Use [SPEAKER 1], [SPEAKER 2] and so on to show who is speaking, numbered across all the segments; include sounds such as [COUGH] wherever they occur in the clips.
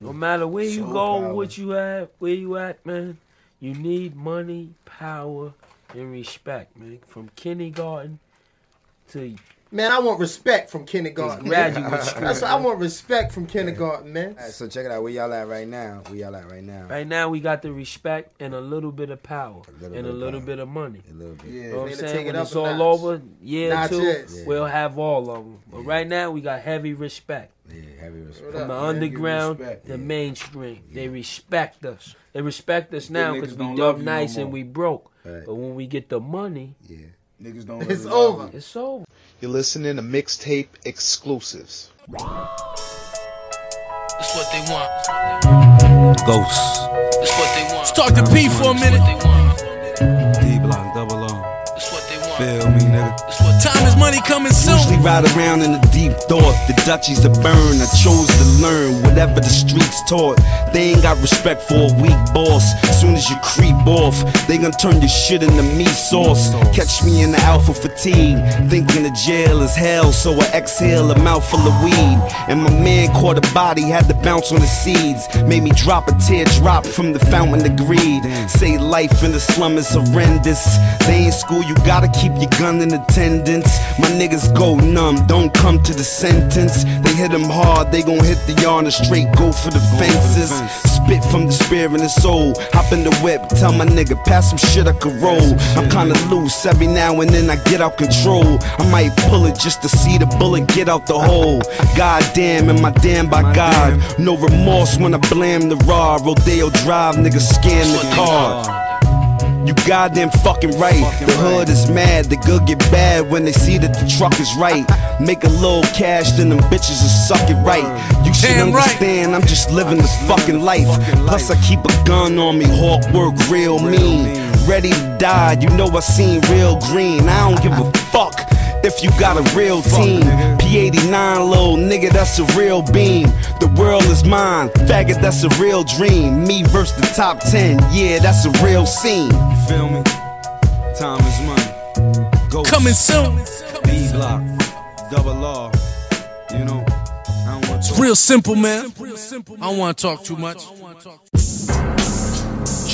[SPEAKER 1] No matter where you
[SPEAKER 2] Soul
[SPEAKER 1] go,
[SPEAKER 2] power.
[SPEAKER 1] what you at, where you at, man, you need money, power, and respect, man. From kindergarten to
[SPEAKER 3] Man, I want respect from kindergarten.
[SPEAKER 1] graduate [LAUGHS] school.
[SPEAKER 3] That's what I want respect from kindergarten, man.
[SPEAKER 2] Alright, so check it out. Where y'all at right now? Where y'all at right now?
[SPEAKER 1] Right now, we got the respect and a little bit of power
[SPEAKER 2] A little
[SPEAKER 1] and
[SPEAKER 2] bit
[SPEAKER 1] a little
[SPEAKER 2] power.
[SPEAKER 1] bit of money.
[SPEAKER 2] A little bit.
[SPEAKER 3] Yeah,
[SPEAKER 1] You know what I'm saying?
[SPEAKER 3] take it
[SPEAKER 1] When it's all
[SPEAKER 3] notch.
[SPEAKER 1] over, yeah,
[SPEAKER 3] Notch
[SPEAKER 1] too,
[SPEAKER 3] is.
[SPEAKER 1] we'll have all of them. But right now, we got heavy respect.
[SPEAKER 2] Yeah, heavy respect.
[SPEAKER 1] From the
[SPEAKER 4] Yeah,
[SPEAKER 1] underground,
[SPEAKER 4] respect.
[SPEAKER 1] the mainstream. They respect us. They respect us now because we
[SPEAKER 4] don't
[SPEAKER 1] dub
[SPEAKER 4] love you no
[SPEAKER 1] nice and we broke.
[SPEAKER 2] Right.
[SPEAKER 1] But when we get the money,
[SPEAKER 2] Yeah.
[SPEAKER 4] Niggas don't.
[SPEAKER 3] It's
[SPEAKER 4] really love
[SPEAKER 3] over.
[SPEAKER 1] it's over.
[SPEAKER 5] You're listening to mixtape exclusives.
[SPEAKER 6] That's what they want.
[SPEAKER 7] Ghosts.
[SPEAKER 6] That's what they want.
[SPEAKER 7] Start the beat for a minute.
[SPEAKER 6] what they want.
[SPEAKER 7] D block, double on.
[SPEAKER 6] That's what they want.
[SPEAKER 7] Feel me, nigga. Time is money coming soon.
[SPEAKER 8] Usually ride around in a deep thought. The duchies to burn. I chose to learn whatever the streets taught. They ain't got respect for a weak boss. Soon as you creep off, they gonna turn your shit into meat sauce. Catch me in the alpha fatigue. Thinking the jail is hell, so I exhale a mouthful of weed. And my man caught a body, had to bounce on the seeds. Made me drop a teardrop from the fountain of greed. Say life in the slum is horrendous. They ain't school, you gotta keep your gun in attendance. My niggas go numb, don't come to the sentence. They hit them hard, they gon' hit the yard and straight go for the fences. Spit from the spirit and the soul. Hop in the whip, tell my nigga, pass some shit I could roll. I'm kinda loose, every now and then I get out control. I might pull it just to see the bullet get out the hole. God damn, am I damned by God? No remorse when I blame the raw. Rodeo Drive, niggas scan the car. You goddamn fucking right. The hood is mad, the good get bad when they see that the truck is right. Make a little cash, then them bitches will suck it right. You should
[SPEAKER 7] Damn right.
[SPEAKER 8] understand, I'm just living the fucking life. Plus, I keep a gun on me, hawk work real mean. Ready to die, you know I seen real green. I don't give a fuck. If you got a real team, P89 little nigga, that's a real beam. The world is mine, faggot, that's a real dream. Me versus the top 10, yeah, that's a real scene.
[SPEAKER 7] You Feel me? Time is money. Ghosts.
[SPEAKER 6] Coming soon.
[SPEAKER 7] D block, double R. You know, I don't want to.
[SPEAKER 6] Real simple, man. I don't want to talk too much.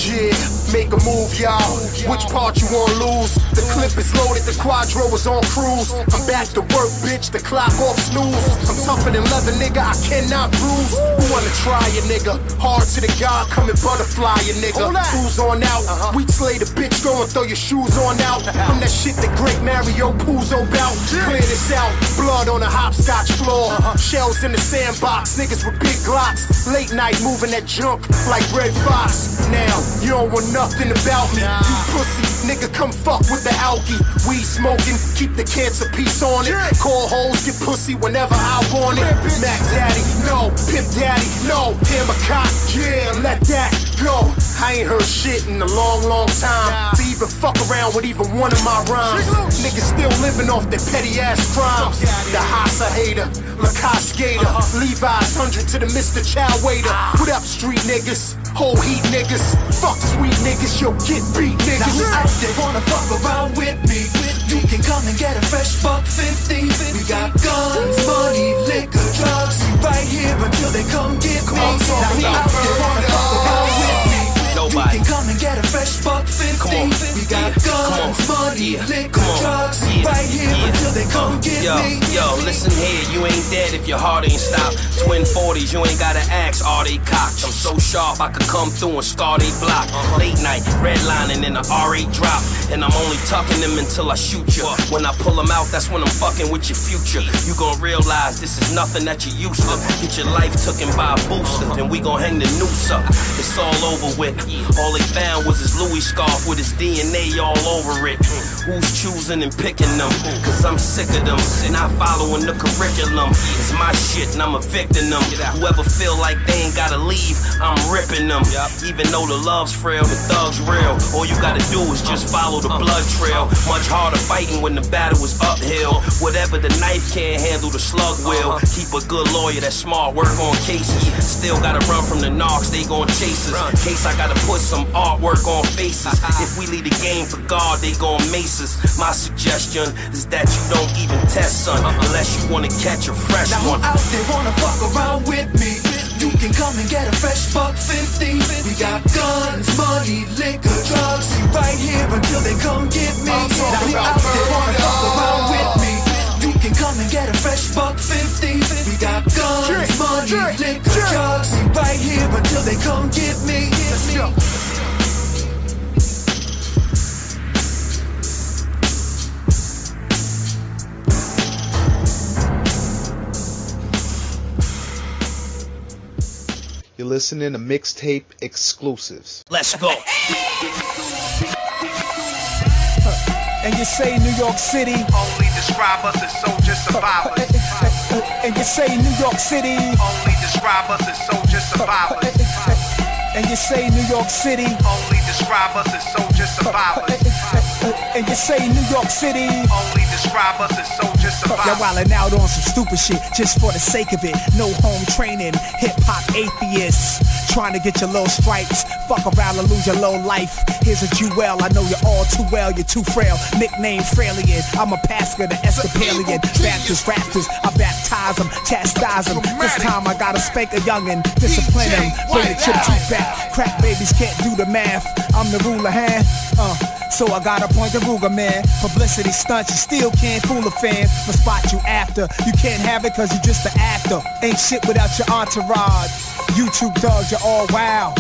[SPEAKER 3] Yeah, make a move, y'all. Which part you wanna lose? The clip is loaded, the quadro is on cruise. I'm back to work, bitch. The clock off snooze. I'm tougher than leather, nigga. I cannot bruise. Who wanna try ya, nigga? Hard to the guard, coming butterfly ya, nigga. Who's on out? Uh-huh. Weeks later, bitch, go and throw your shoes on out. I'm that shit that great Mario Puzo bout. Clear this out. Blood on the hopscotch floor. Uh-huh. Shells in the sandbox. Niggas with big glocks. Late night moving that junk like Redd Foxx. Now, you don't want nothing about me. You pussy, nigga, come fuck with the alky. Weed smoking, keep the cancer piece on it. Call hoes, get pussy whenever I want it. Mac Daddy, no. Pimp Daddy, no. Hammer cock, yeah, let that go. I ain't heard shit in a long, long time. To even fuck around with even one of my rhymes. Niggas still living off their petty ass crimes. The Hassa hater, Lacoste Gator, Levi's 100 to the Mr. Chow waiter. What up, street niggas? Whole heat niggas. Fuck sweet niggas, yo, get beat
[SPEAKER 9] Now who
[SPEAKER 3] niggas.
[SPEAKER 9] out there wanna fuck around with me? You can come and get a fresh buck 50. We got guns, money, liquor, drugs. Right here until they come get me. Now who out there wanna fuck around with me?
[SPEAKER 6] Nobody.
[SPEAKER 9] You can come and get a fresh buck 50.
[SPEAKER 6] on.
[SPEAKER 9] We got guns, money, liquor, drugs.
[SPEAKER 6] Yeah.
[SPEAKER 9] Right here
[SPEAKER 6] Yeah.
[SPEAKER 9] until they come get
[SPEAKER 6] Yo,
[SPEAKER 9] me.
[SPEAKER 6] yo, listen here, you ain't dead if your heart ain't stopped. Twin 40s, you ain't gotta ask, are they cocked? I'm so sharp, I could come through and scar they block. Uh-huh. Late night, redlining in a R8 drop. And I'm only tucking them until I shoot you. When I pull them out, that's when I'm fucking with your future. You gon' realize this is nothing that you used to. Get your life taken by a booster, uh-huh. then we gon' hang the noose up. It's all over with. All they found was his Louis scarf with his DNA all over it. Who's choosing and picking them? Cause I'm sick of them. Not following the curriculum. It's my shit and I'm evicting them. Whoever feel like they ain't gotta leave, I'm ripping them. Even though the love's frail, the thug's real. All you gotta do is just follow the uh. blood trail. Much harder fighting when the battle is uphill. Whatever the knife can't handle, the slug will. Uh-huh. Keep a good lawyer that's smart, work on cases. Still gotta run from the knocks, they gon' chase us. Case I gotta put put some artwork on faces. If we leave the game for God, they gon' mace us. My suggestion is that you don't even test, son, unless you wanna catch a fresh
[SPEAKER 9] now
[SPEAKER 6] one.
[SPEAKER 9] out there wanna fuck around with me? You can come and get a fresh buck 50. We got guns, money, liquor, drugs. You right here until they come get me.
[SPEAKER 10] I'm
[SPEAKER 9] now out there wanna fuck around with me? You can come and get a fresh buck 50 guns,
[SPEAKER 10] Drink,
[SPEAKER 9] money,
[SPEAKER 10] drink,
[SPEAKER 9] liquor,
[SPEAKER 10] drink.
[SPEAKER 9] drugs. We right here until they come get me.
[SPEAKER 10] Let's go.
[SPEAKER 5] You're listening to mixtape exclusives.
[SPEAKER 6] Let's go.
[SPEAKER 3] And you say New York City.
[SPEAKER 11] Only describe us as soldier survivors. [LAUGHS]
[SPEAKER 3] And you say New York City.
[SPEAKER 11] Only describe us as soldier survivors.
[SPEAKER 3] And you say New York City.
[SPEAKER 11] Only describe us as soldier survivors.
[SPEAKER 3] And you say New York City.
[SPEAKER 11] Only describe us as soldier
[SPEAKER 3] Y'all
[SPEAKER 11] survivors.
[SPEAKER 3] wildin' out on some stupid shit just for the sake of it. No home training, hip hop atheists. Trying to get your little stripes. Fuck around and lose your low life. Here's a jewel, I know you all too well, you're too frail. Nickname Frailian, I'm a pastor, the Episcopalian. Baptist raptors, I baptize them, chastise them. This time I gotta spank a youngin', discipline him. Bring the chip too back. Crack babies can't do the math. I'm the ruler hand. Uh, so I gotta point the Ruger man. Publicity stunts, you still can't fool a fan. But spot you after. You can't have it cause you just an actor. Ain't shit without your entourage. YouTube dogs, you're all wild.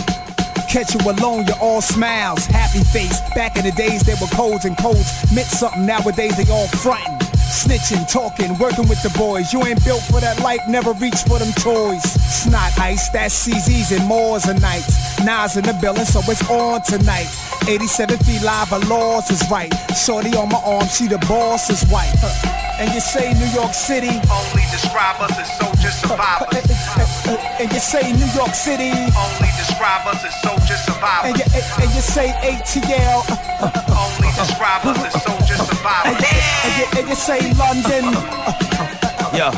[SPEAKER 3] Catch you alone, you're all smiles, happy face. Back in the days, there were codes and codes meant something. Nowadays, they all frontin', snitching, talking, working with the boys. You ain't built for that life, never reach for them toys. Snot ice, that's CZs and Moors and nights. Nas in the building, so it's on tonight. 87 feet live, our laws is right. Shorty on my arm, she the boss is white. Huh. And you say New York City.
[SPEAKER 11] Only describe us as soldier survivors. [LAUGHS]
[SPEAKER 3] And you say New York City.
[SPEAKER 11] Only describe us as soldier
[SPEAKER 3] And
[SPEAKER 11] survivors.
[SPEAKER 3] you, and you say ATL.
[SPEAKER 11] Only describe us as soldier
[SPEAKER 3] And you, and you say London.
[SPEAKER 6] Yo,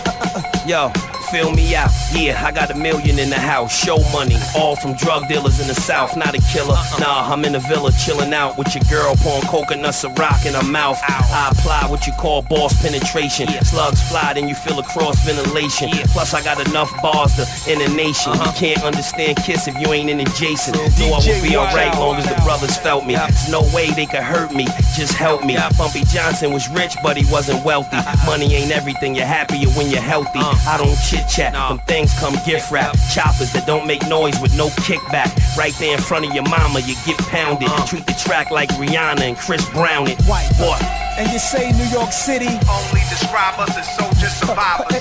[SPEAKER 6] yo, fill me out. Yeah, I got a million in the house. Show money, all from drug dealers in the south. Not a killer. Nah, I'm in the villa chilling out with your girl, pouring coconuts a rock in her mouth. I apply what you call boss penetration. Slugs fly, then you feel a cross ventilation. Plus, I got enough bars to in a nation. You can't understand Kiss if you ain't in adjacent. Know I would be alright long as the brothers felt me. There's no way they could hurt me. Just help me. Bumpy Johnson was rich, but he wasn't wealthy. Money ain't everything. You're happier when you're healthy. I don't chit chat. Them things come gift wrap. Choppers that don't make noise with no kickback. Right there in front of your mama, you get pounded. Uh-huh. Treat the track like Rihanna and Chris Brown it.
[SPEAKER 3] White.
[SPEAKER 6] What?
[SPEAKER 3] And you say New York City.
[SPEAKER 11] Only describe us as soldiers survivors.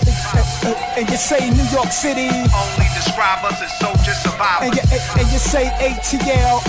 [SPEAKER 3] And you say New York City.
[SPEAKER 11] Only describe us as soldier
[SPEAKER 3] And
[SPEAKER 11] survivors.
[SPEAKER 3] you, and you say ATL.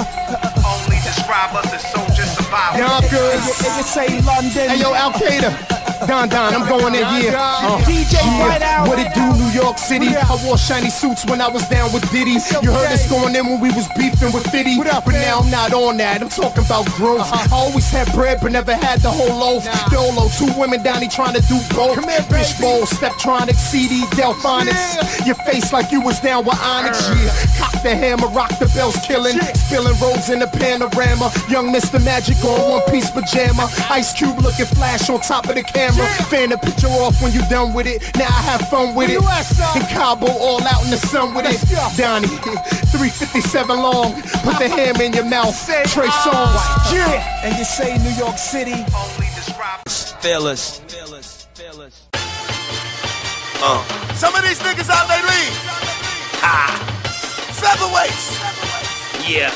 [SPEAKER 11] Only describe us as soldiers survivors.
[SPEAKER 10] Yonkers.
[SPEAKER 3] And you, and you say London.
[SPEAKER 10] Hey yo, Al Qaeda. Don Don, I'm going in here. Uh,
[SPEAKER 3] DJ Out.
[SPEAKER 10] What it do, New York City? I wore shiny suits when I was down with Diddy. You heard us going in when we was beefing with Fitty. But now I'm not on that. I'm talking about growth. I always had bread, but never had the whole loaf. Dolo, two women down here trying to do both. Fishbowl, Steptronics, CD, Delfonics. Your face like you was down with Onyx. Yeah. Cock the hammer, rock the bells, killing. Spilling robes in the panorama. Young Mr. Magic on one piece pajama. [LAUGHS] Ice Cube looking flash on top of the camera. Fan the picture off when you done with it. Now I have fun with it. In Cabo, all out in the sun with it. Donnie, [LAUGHS] 357 long. Put the ham in your mouth. Trey Songz. Yeah.
[SPEAKER 3] And you say New York City.
[SPEAKER 11] Only describe
[SPEAKER 6] Fearless.
[SPEAKER 10] Some of these niggas out they leave. Ah. Featherweights.
[SPEAKER 6] Yeah.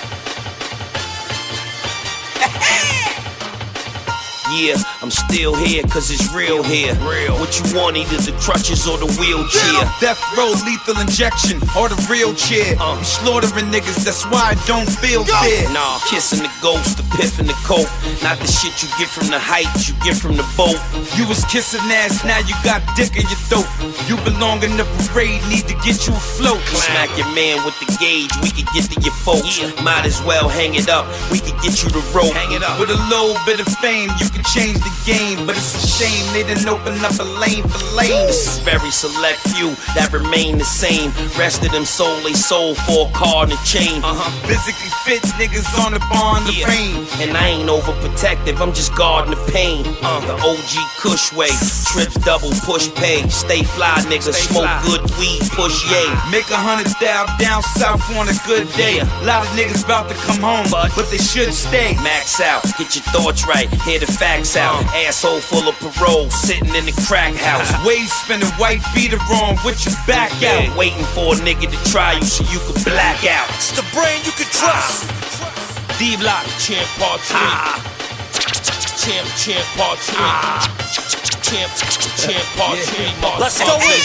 [SPEAKER 6] Yeah, I'm still here cause it's real here. Real. What you want, either the crutches or the wheelchair.
[SPEAKER 8] Death row, lethal injection, or the real chair.
[SPEAKER 6] Uh.
[SPEAKER 8] I'm slaughtering niggas, that's why I don't feel fear.
[SPEAKER 6] Nah, kissing the ghost, the piff and the coke. Not the shit you get from the heights, you get from the boat.
[SPEAKER 8] You was kissing ass, now you got dick in your throat. You belong in the parade, need to get you afloat.
[SPEAKER 6] Smack your man with the gauge, we could get to your folks. Might as well hang it up, we could get you the rope. Hang it up.
[SPEAKER 8] With a little bit of fame, you can to change the game, but it's a shame they didn't open up a lane for lanes.
[SPEAKER 12] This is very select few that remain the same. Rest of them sold they sold for a car and a chain.
[SPEAKER 8] Uh huh. Physically fit niggas on the bond the
[SPEAKER 12] Yeah.
[SPEAKER 8] rain.
[SPEAKER 12] And I ain't overprotective, I'm just guarding the pain. Uh, the OG Kush way, trips double, push pay. Stay fly, nigga,
[SPEAKER 8] Stay
[SPEAKER 12] smoke
[SPEAKER 8] fly.
[SPEAKER 12] good weed, push yay.
[SPEAKER 8] Make a hundred thou down south on a good day. A lot of niggas about to come home, but, but they should stay.
[SPEAKER 12] Max out, get your thoughts right, hear the facts out. Asshole full of parole, sitting in the crack house. [LAUGHS]
[SPEAKER 8] Wade spinning white beater on with your back out.
[SPEAKER 12] Waiting for a nigga to try you so you can black out.
[SPEAKER 7] It's the brain you can trust.
[SPEAKER 12] D Block, champ part three. Champ, champ part three. Champ, champ part three.
[SPEAKER 7] Let's go in.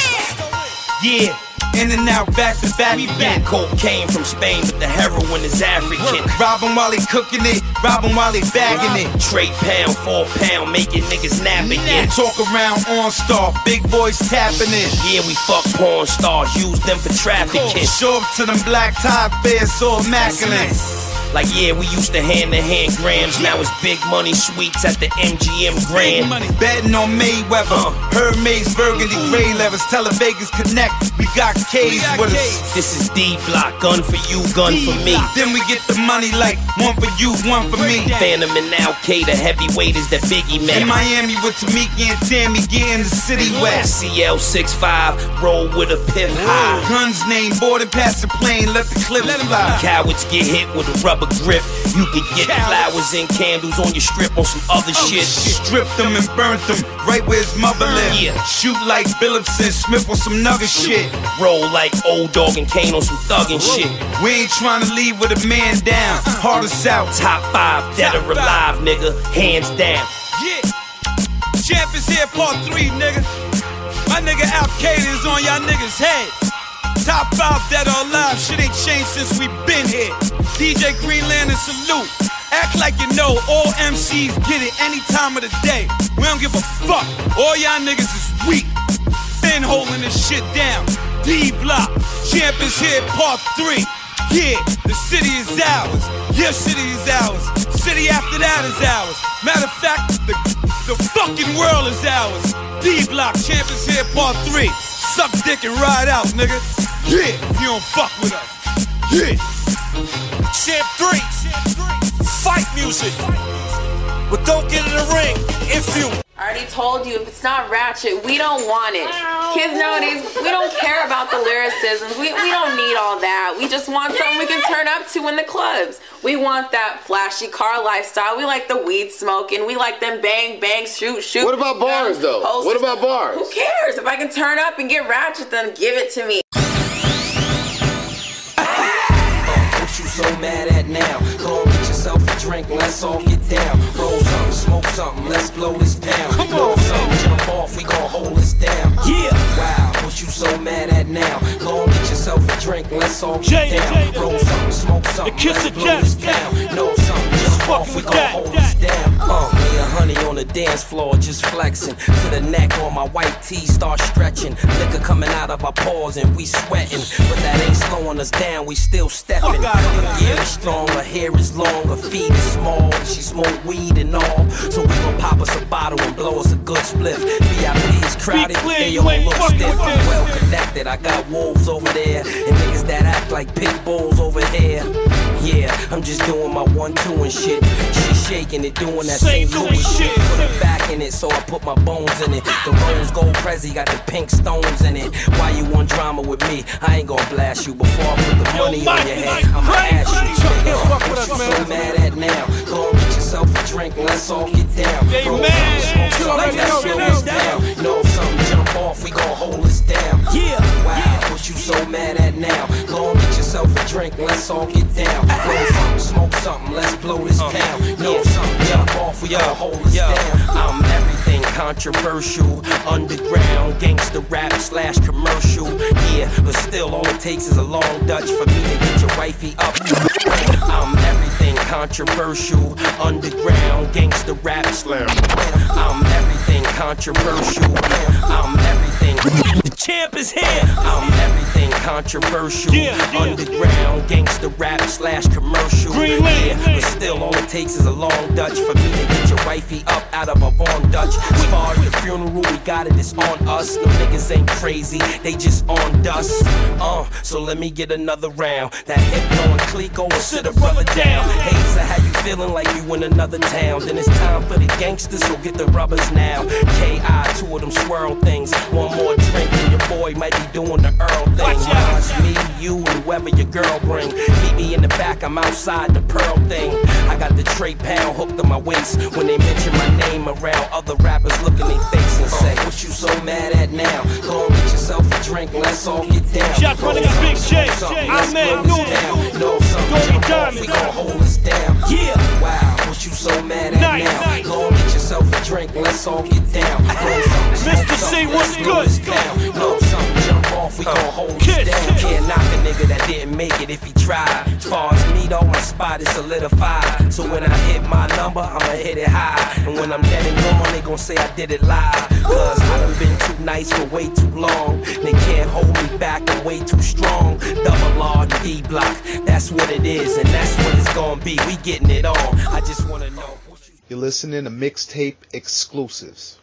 [SPEAKER 8] Yeah, in and out, back to back.
[SPEAKER 12] We back cocaine from Spain, but the heroin is African.
[SPEAKER 8] Robbing while he cooking it, robbing while he bagging it.
[SPEAKER 12] Trade pound, four pound, making niggas nap again.
[SPEAKER 8] Talk around OnStar, big boys tapping it.
[SPEAKER 12] Yeah, we fuck porn stars, use them for trafficking.
[SPEAKER 8] Show up to them black tie fairs so immaculate.
[SPEAKER 12] Like, yeah, we used to hand to hand grams. Now it's big money sweets at the MGM Grand.
[SPEAKER 8] Betting on Mayweather, uh. Hermes, Burgundy, Gray levers. Tell the Vegas Connect, we got K's with us.
[SPEAKER 12] This is D Block, gun for you, gun for me.
[SPEAKER 8] Then we get the money like one for you, one for me.
[SPEAKER 12] Phantom and Al Qaeda, heavyweight is that Biggie man. In.
[SPEAKER 8] Miami with Tamika and Tammy, getting the city wet.
[SPEAKER 12] CL65, roll with a piff high.
[SPEAKER 8] Guns name, boarded past the plane, let the clip fly.
[SPEAKER 12] Cowards get hit with a rubber grip. You could get flowers and candles on your strip on some other oh, shit.
[SPEAKER 8] Stripped them and burnt them right where his mother lived.
[SPEAKER 12] Yeah.
[SPEAKER 8] Shoot like Phillips and Smith on some nugget shit.
[SPEAKER 12] Roll like old dog and Kane on some thuggin' shit.
[SPEAKER 8] We ain't trying to leave with a man down. Uh-uh. Hard us out.
[SPEAKER 12] Top five, dead or alive, nigga, hands down.
[SPEAKER 8] Yeah. Champ is here, part three, nigga. My nigga Al Qaeda is on y'all niggas' head. Top five that or alive, shit ain't changed since we been here. DJ Green Lantern and salute. Act like you know all MCs get it any time of the day. We don't give a fuck. All y'all niggas is weak. Been holding this shit down. D Block, Champ is here, part three. Yeah, the city is ours. Your city is ours. City after that is ours. Matter of fact, the, the fucking world is ours. D Block, Champ is here, part three. Suck dick and ride out, nigga. Yeah, you don't fuck with us. Yeah.
[SPEAKER 7] Champ 3. Fight music. But don't get in the ring if you.
[SPEAKER 13] I already told you if it's not ratchet, we don't want it. Kids nowadays, we don't care about the lyricism. We, we don't need all that. We just want something we can turn up to in the clubs. We want that flashy car lifestyle. We like the weed smoking. We like them bang, bang, shoot, shoot.
[SPEAKER 14] What about bars, though?
[SPEAKER 13] posters.
[SPEAKER 14] What about bars?
[SPEAKER 13] Who cares? If I can turn up and get ratchet, then give it to me.
[SPEAKER 6] What you so mad at now? Go get yourself a drink, let's all get down. Roll something, smoke something, let's blow this down. Come on, something, jump off, we gon' hold this down. Yeah. Wow, what you so mad at now? Go and get yourself a drink, let's all get down. Roll something, smoke something, let's blow this down. Know something, jump off, we gon' hold this down. Uh, me and honey on the dance floor, just flexing. To the neck on my white tee, start stretching. Liquor coming out of our pores and we sweating. But that ain't slowing us down, we still stepping. Yeah, we strong, her hair is long, her feet is small, she smoke weed and all. So we gon' pop us a bottle and blow us a good spliff. VIP is crowded,
[SPEAKER 7] clear,
[SPEAKER 6] they all look stiff. I'm well connected, I got wolves over there, and niggas that act like pit bulls over here. Yeah, I'm just doing my one-two and shit. She shaking it, doing that
[SPEAKER 7] St. Louis
[SPEAKER 6] shit. Put her back in it, so I put my bones in it. The rose gold Prezi got the pink stones in it. Why you want drama with me? I ain't gonna blast you before I put the money on your head. I'ma ask you, nigga, what you so mad at now? Go and get yourself a drink, let's all get down.
[SPEAKER 7] They
[SPEAKER 6] Roll
[SPEAKER 7] mad.
[SPEAKER 6] something, smoke let's this down. Know something, off, we gon' hold this down. Yeah, wow, what you so mad at now? Go and get yourself a drink, let's all get down. Ah. Roll something, smoke something, let's blow this down. Know something, jump off, we gon' hold this down. I'm everything controversial, underground, gangster rap slash commercial. Yeah, but still all it takes is a long Dutch for me to get your wifey up. I'm everything controversial, underground, gangster rap slam. I'm everything controversial. I'm everything. The champ is here. I'm everything thing controversial. Underground gangster rap slash commercial.
[SPEAKER 15] Green
[SPEAKER 6] yeah, but still all it takes is a long Dutch for me to get your wifey up out of a Von Dutch. As far as your funeral, we got it, it's on us. No niggas ain't crazy, they just on dust. Uh, so let me get another round. That hypno and Clico will sit a brother down. Hey, so how you feeling like you in another town? Then it's time for the gangsters, so get the rubbers now. K.I. two of them swirl things. One more drink and your boy might be doing the Earl thing. Mine's me, you, and whoever your girl bring. Meet me in the back, I'm outside the Pearl thing. I got the tray pound hooked on my waist. When they mention my name around, other rappers look in their face and say, What you so mad at now? Go and get yourself a drink, let's all get down.
[SPEAKER 15] Shots my nigga Big J. I'm at noon.
[SPEAKER 6] Know something,
[SPEAKER 15] Goldie
[SPEAKER 6] jump off,
[SPEAKER 15] Diamond.
[SPEAKER 6] we gon' hold us down. Yeah, wow, what you so mad at
[SPEAKER 15] Nice,
[SPEAKER 6] now?
[SPEAKER 15] nice.
[SPEAKER 6] Go and get yourself a drink, let's all get down. Know something, smoke
[SPEAKER 15] Mr. C, what's good?
[SPEAKER 6] down. Jump off, we uh, gon' hold us
[SPEAKER 15] Kiss.
[SPEAKER 6] down. Can't knock a nigga that didn't make it if he tried. As far as me though, my spot is solidified. So when I hit my number, I'ma hit it high. And when I'm dead and gone, they gon' say I did it live. Cause I done been too nice for way too long. They can't hold me back, I'm way too strong. Double R, D block, that's what it is, and that's what it's gonna be. We getting it on. I just wanna know.
[SPEAKER 5] You're listening to mixtape exclusives.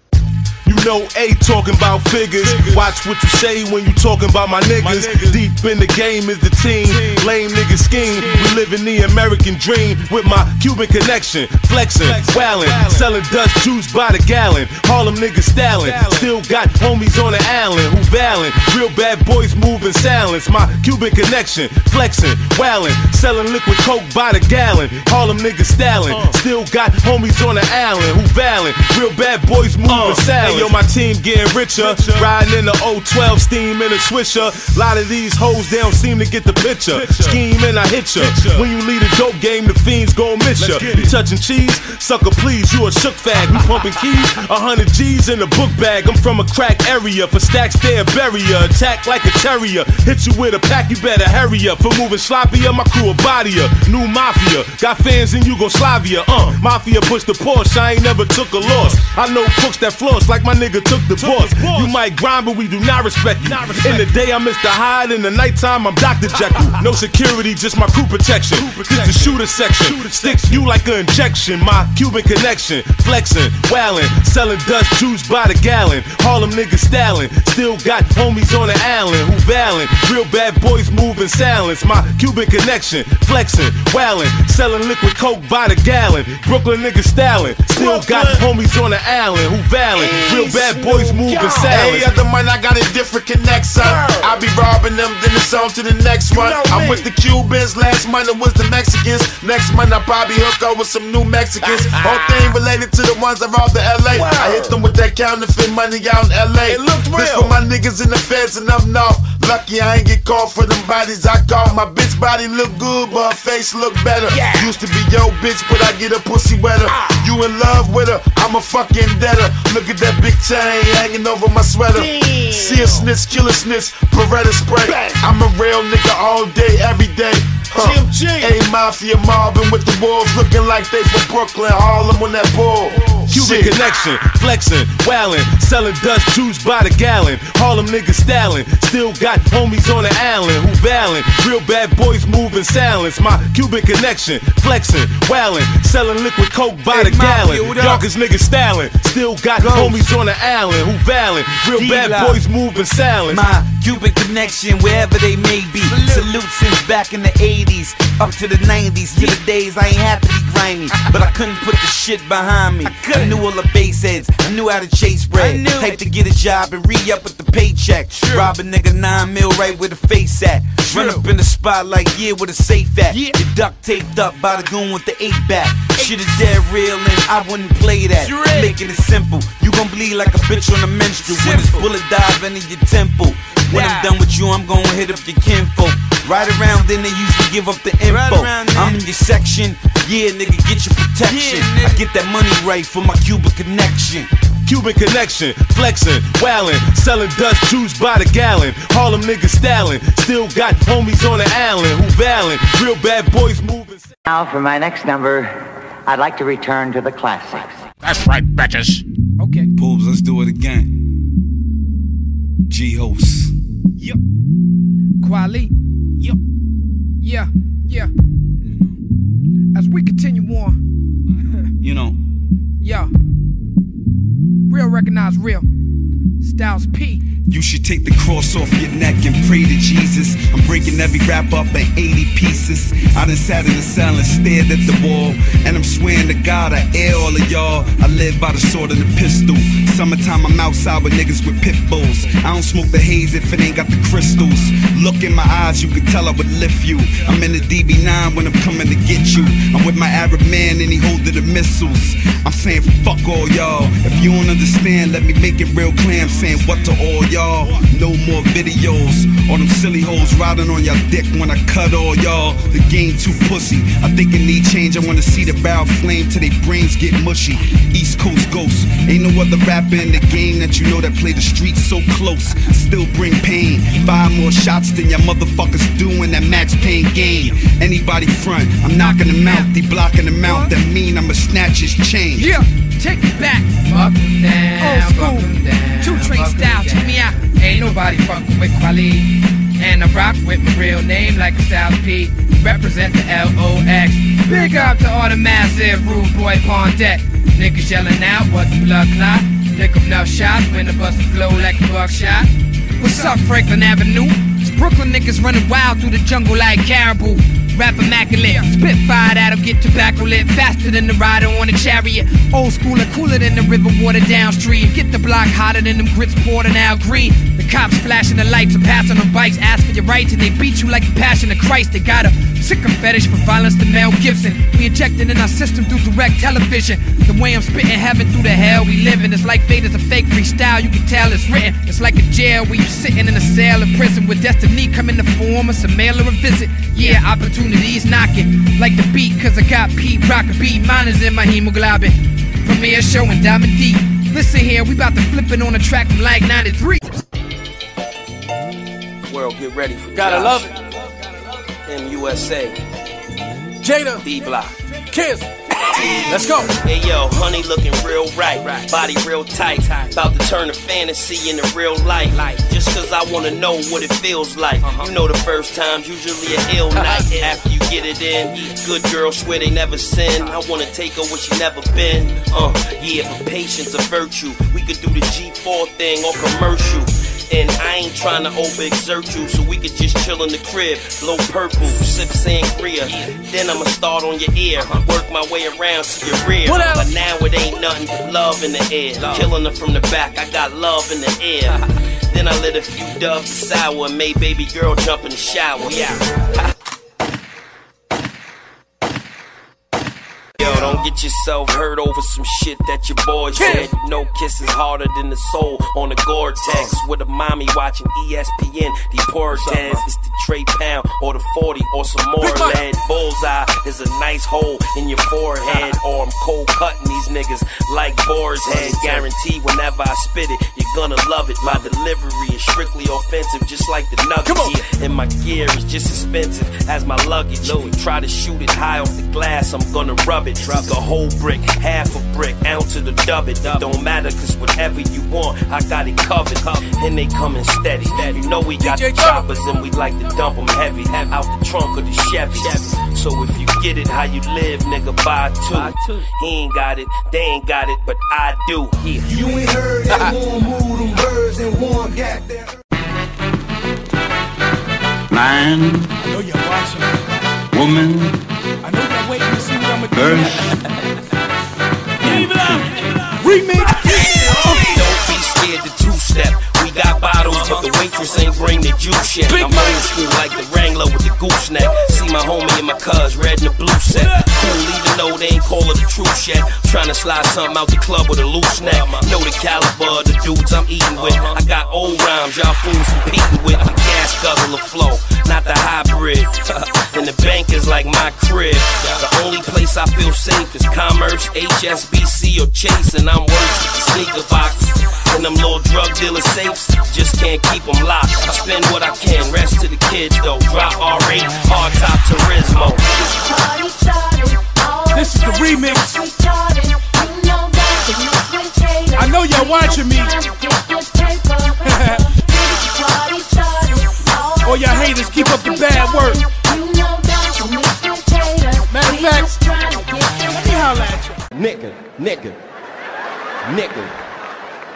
[SPEAKER 16] You know A talking about figures. Watch what you say when you talking about my niggas. Deep in the game is the team. Lame niggas scheme. We living the American dream with my Cuban connection. Flexing, wildin', selling dust juice by the gallon. Harlem niggas styling. Still got homies on the island who valiant. Real bad boys moving silence. My Cuban connection. Flexing, wildin', selling liquid coke by the gallon. Harlem niggas styling. Still got homies on the island who valiant. Real bad boys moving silence. Yo, my team getting richer. Riding in the 012 steam in a swisher. lot of these hoes, they don't seem to get the picture. Scheme and I hit ya. When you lead a dope game, the fiends gon' miss ya. You touching cheese? Sucker, please, you a shook fag. We pumping keys, a hundred G's in a book bag. I'm from a crack area. For stacks, there, bury ya. Attack like a terrier. Hit you with a pack, you better hurry up. For moving sloppier, my crew a body. New mafia. Got fans in Yugoslavia. Uh, mafia push the Porsche. I ain't never took a loss. I know crooks that floss like my nigga took the boss. You might grind, but we do not respect you. not In the day, I'm Mr. Hyde. In the nighttime, I'm Dr. Jekyll. [LAUGHS] No security, just my crew protection. Just the shooter section. Shooter Sticks you like an injection. My Cuban connection. Flexing, wildin', selling dust juice by the gallon. Harlem niggas styling. Still got homies on the island who valiant. Real bad boys moving silence. My Cuban connection. Flexing, wildin', selling liquid coke by the gallon. Brooklyn niggas styling. Still got homies on the island who valiant. Real bad boys moving silence.
[SPEAKER 17] Hey, other man, I got a different connection. I be robbing them, then it's on to the next one. I'm with the Cubans, last month it was the Mexicans. Next month I probably hook up with some new Mexicans. [LAUGHS] Whole thing related to the ones I robbed the LA. I hit them with that counterfeit money out in LA. It looked real. This for my niggas in the feds and up north. Lucky I ain't get caught for them bodies I caught. My bitch body look good, but her face look better. Used to be yo bitch, but I get a pussy wetter. Ah. You in love with her, I'm a fucking debtor. Look at that big chain hanging over my sweater. See a snitch, kill a snitch, Beretta spray. I'm a real nigga all day, every day. Huh. A mafia mobbing with the wolves, looking like they from Brooklyn, Harlem on that bull.
[SPEAKER 16] Cuban connection, flexing, wildin', selling Dutch juice by the gallon. Harlem niggas styling, still got homies on the island who valiant. Real bad boys moving silence. My Cuban connection, flexing, wildin', selling liquid coke by the gallon. Yonkers niggas styling, still got homies on the island who valiant. Real bad
[SPEAKER 8] D-Block.
[SPEAKER 16] boys moving silence.
[SPEAKER 8] My Cuban connection, wherever they may be. Salute since back in the 80s, these up to the 90s, to the days I ain't have to be grimy. But I couldn't put the shit behind me. I, knew all the base heads, I knew how to chase bread. Type to get a job and re up with the paycheck. Rob a nigga nine mil right where the face at. Run up in the spotlight, like yeah, with a safe at. Get duct taped up by the goon with the eight back. Shit is dead real and I wouldn't play that. Making it simple, you gon' bleed like a bitch on a menstrual. When this bullet dive into your temple. When I'm done with you, I'm gon' hit up your kinfolk. Right around then they usually give up the info. I'm in your section, yeah, nigga, get your protection. I get that money right for my Cuban connection.
[SPEAKER 16] Cuban connection, flexing, wildin', selling Dutch juice by the gallon. Harlem niggas styling, still got homies on the island who valiant. Real bad boys moving.
[SPEAKER 18] Now, for my next number, I'd like to return to the classics.
[SPEAKER 15] That's right, bitches. Okay. Poobs, let's do it again. G host. Yep.
[SPEAKER 19] Kweli. Yep. Yeah, yeah. Mm-hmm. As we continue on, [LAUGHS]
[SPEAKER 20] You know.
[SPEAKER 19] yo, real recognize real. Styles P.
[SPEAKER 8] You should take the cross off your neck and pray to Jesus. I'm breaking every rap up in 80 pieces. I done sat in the cell and stared at the wall. And I'm swearing to God, I air all of y'all. I live by the sword and the pistol. Summertime, I'm outside with niggas with pit bulls. I don't smoke the haze if it ain't got the crystals. Look in my eyes, you could tell I would lift you. I'm in the DB9 when I'm coming to get you. I'm with my Arab man and he holding the missiles. I'm saying fuck all y'all. If you don't understand, let me make it real clear. I'm saying what to all y'all. No more videos. All them silly hoes riding on your dick when I cut all y'all. The game too pussy. I think it need change. I wanna see the barrel flame till they brains get mushy. East Coast ghosts. Ain't no other rapper in the game that you know that play the streets so close. Still bring pain. Five more shots than your motherfuckers do in that Max pain game. Anybody front, I'm knocking them out. They blocking them out. That mean I'ma snatch his chain.
[SPEAKER 19] Yeah, take it back. Fuck
[SPEAKER 21] down,
[SPEAKER 19] Old school.
[SPEAKER 21] fuck 'em down,
[SPEAKER 19] Two train style, check me out.
[SPEAKER 21] Ain't nobody fucking with Kweli. And I rock with my real name like a Styles P. Represent the LOX. Big up to all the massive rude boy pawn deck. Niggas yelling out, what the blood clot? Lick up enough shots when the bust flow like a buckshot.
[SPEAKER 19] What's up, Franklin Avenue? It's Brooklyn niggas running wild through the jungle like caribou. Rap immaculate, spit fire that'll get tobacco lit faster than the rider on a chariot. Old school and cooler than the river water downstream. Get the block hotter than them grits poured Al Green. Cops flashing the lights and passing on bikes, ask for your rights, and they beat you like the passion of Christ. They got a sicker fetish for violence to Mel Gibson. We injected in our system through direct television. The way I'm spitting heaven through the hell we live in. It's like fate is a fake freestyle, you can tell it's written. It's like a jail where you sitting in a cell in prison with destiny come in the form of some mail or a visit. Yeah, opportunities knocking like the beat, cause I got Pete Rocker Beatminerz in my hemoglobin. Premier show in Diamond D. Listen here, we about to flip it on a track from like 93.
[SPEAKER 6] World, get ready for
[SPEAKER 22] Gotta
[SPEAKER 6] Josh.
[SPEAKER 22] love it.
[SPEAKER 6] MUSA.
[SPEAKER 22] Jada.
[SPEAKER 6] D Block.
[SPEAKER 22] Kiss. Let's go.
[SPEAKER 6] Hey yo, honey looking real right, body real tight. About to turn a fantasy into real life. Just cause I wanna know what it feels like. You know the first time's usually an ill [LAUGHS] night. After you get it in, good girls swear they never sin. I wanna take her where she never been. Uh, yeah, but patience a virtue. We could do the G4 thing or commercial. And I ain't trying to overexert you, so we could just chill in the crib, blow purple, sip sangria. Then I'ma start on your ear, work my way around to your rear. But now it ain't nothing but love in the air. Killing her from the back, I got love in the air. [LAUGHS] then I lit a few of sour and made baby girl jump in the shower. Yeah. [LAUGHS] Yo, don't get yourself hurt over some shit that your boy said. You know, kisses harder than the soul on the Gore-Tex. With a mommy watching E poor deportez. It's the Trey Pound or the 40 or some more lead. Bullseye is a nice hole in your forehead. Or I'm cold cutting these niggas like boar's head. Guarantee whenever I spit it, you're gonna love it. My delivery is strictly offensive, just like the nuggets. And my gear is just expensive as my luggage. If you try to shoot it high off the glass, I'm gonna rub it. Drop the whole brick, half a brick, ounce of the dub it. It don't matter, cause whatever you want, I got it covered. And they coming steady. You know we got the choppers and we like to dump them heavy. Out the trunk of the Chevy. So if you get it how you live, nigga, buy two. He ain't got it, they ain't got it, but I do. Yeah.
[SPEAKER 23] You ain't heard that [LAUGHS] one move them birds and one got that.
[SPEAKER 12] Man,
[SPEAKER 22] I know you're watching.
[SPEAKER 12] woman,
[SPEAKER 22] I know you're waiting to see what
[SPEAKER 12] verse,
[SPEAKER 22] Remix.
[SPEAKER 6] Don't be scared to two-step. We got bottles, but the waitress ain't bring the juice yet. I'm old school like the Wrangler with the gooseneck. See my homie and my cuz, red and the blue set. Even though they ain't call it the truth yet. Trying to slide something out the club with a loose neck. Know the caliber of the dudes I'm eating with. I got old rhymes, y'all fools competing with. The gas guzzler flow, not the hybrid. [LAUGHS] and the bank is like my crib. The only place I feel safe is Commerce, HSBC, or Chase, and I'm worse with the sneaker box. And them little drug dealer safes, just can't keep them locked. I spend what I can, rest to the kids though. Rock R8, hard top Turismo.
[SPEAKER 22] This is the remix. I know y'all watching me. [LAUGHS] All y'all haters, keep up the bad work. Matter of fact, let me holler at you.
[SPEAKER 14] Nigga, nigga, nigga.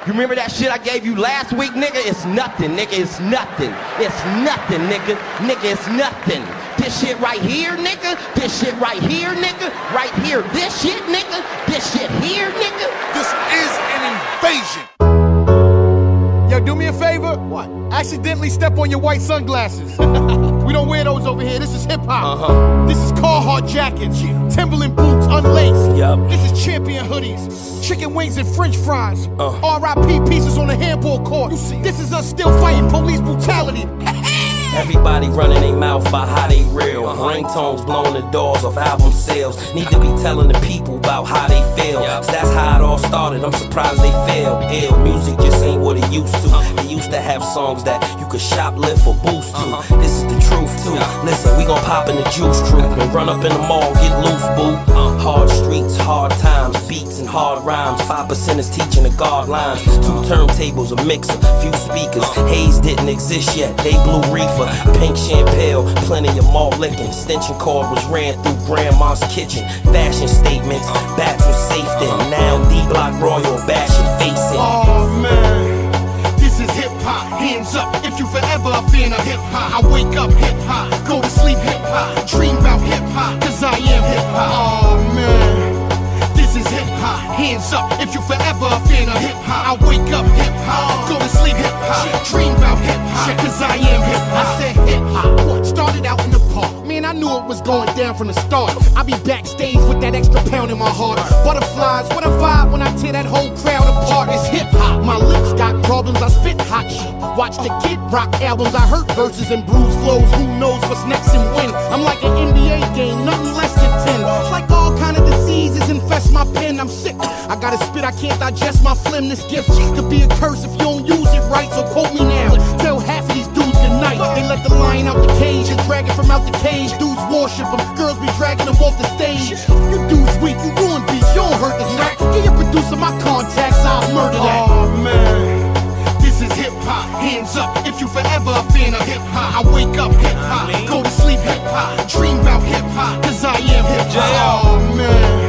[SPEAKER 14] You remember that shit I gave you last week, nigga? It's nothing, nigga. It's nothing. It's nothing, nigga. Nigga, it's nothing. This shit right here, nigga. This shit right here, nigga. Right here. This shit, nigga. This shit here, nigga.
[SPEAKER 10] This is an invasion. Yo, do me a favor. What? Accidentally step on your white sunglasses. [LAUGHS] we don't wear those over here. This is hip hop.
[SPEAKER 24] Uh-huh.
[SPEAKER 10] This is Carhartt jackets, Timberland boots, unlaced.
[SPEAKER 24] Yup.
[SPEAKER 10] This is champion hoodies, chicken wings and French fries.
[SPEAKER 24] Uh.
[SPEAKER 10] R.I.P. pieces on the handball court. This is us still fighting police brutality. [LAUGHS]
[SPEAKER 6] Everybody running their mouth by how they real. Uh-huh. Ringtones blowing the doors off album sales. Need to be telling the people about how they feel. So that's how it all started. I'm surprised they failed. Ill music just ain't what it used to. Uh-huh. They used to have songs that you could shoplift or boost to. Uh-huh. This is the truth too. Listen, we gon' pop in the juice truth and run up in the mall, get loose, boo. Hard streets, hard times, beats and hard rhymes. Five percent is teaching the guard lines. Two turntables, a mixer, few speakers. Haze didn't exist yet. They blew reefer, pink champagne, plenty of malt licking. Extension cord was ran through grandma's kitchen. Fashion statements, with safety. Now D Block Royal bashing facing.
[SPEAKER 10] Oh man, this is hip hop. Hands up if you forever a fan of hip hop. I wake up hip hop, go to sleep hip hop, dream about hip hop, cause I am hip hop. Oh man, is hip hop. Hands up if you forever a fan of hip hop. I wake up hip hop, go to sleep hip hop, dream about hip hop, cause I am hip hop. I said hip hop. Started out in the park? Man, I knew it was going down from the start. I be backstage with that extra pound in my heart. Butterflies, what a vibe when I tear that whole crowd apart. It's hip hop. My lips got problems, I spit hot shit. Watch the Kid Rock albums, I hurt verses and bruise flows. Who knows what's next and when? I'm like an NBA game, nothing less than 10. It's like all kind of diseases infest my pen. I'm sick. I gotta spit, I can't digest my phlegm. This gift could be a curse if you don't use it right. So quote me now. Tell half of these dudes good night. They let the lion out the cage and from out the cage. Dudes worship them, girls be dragging them off the stage. You dudes weak, you ruin beats, you don't hurt this track. Get your producer my contacts, I'll murder that. Oh man. This is hip hop, hands up if you forever a fan of hip hop. I wake up hip hop, go to sleep hip hop, dream about hip hop, cause I am hip hop. Oh man,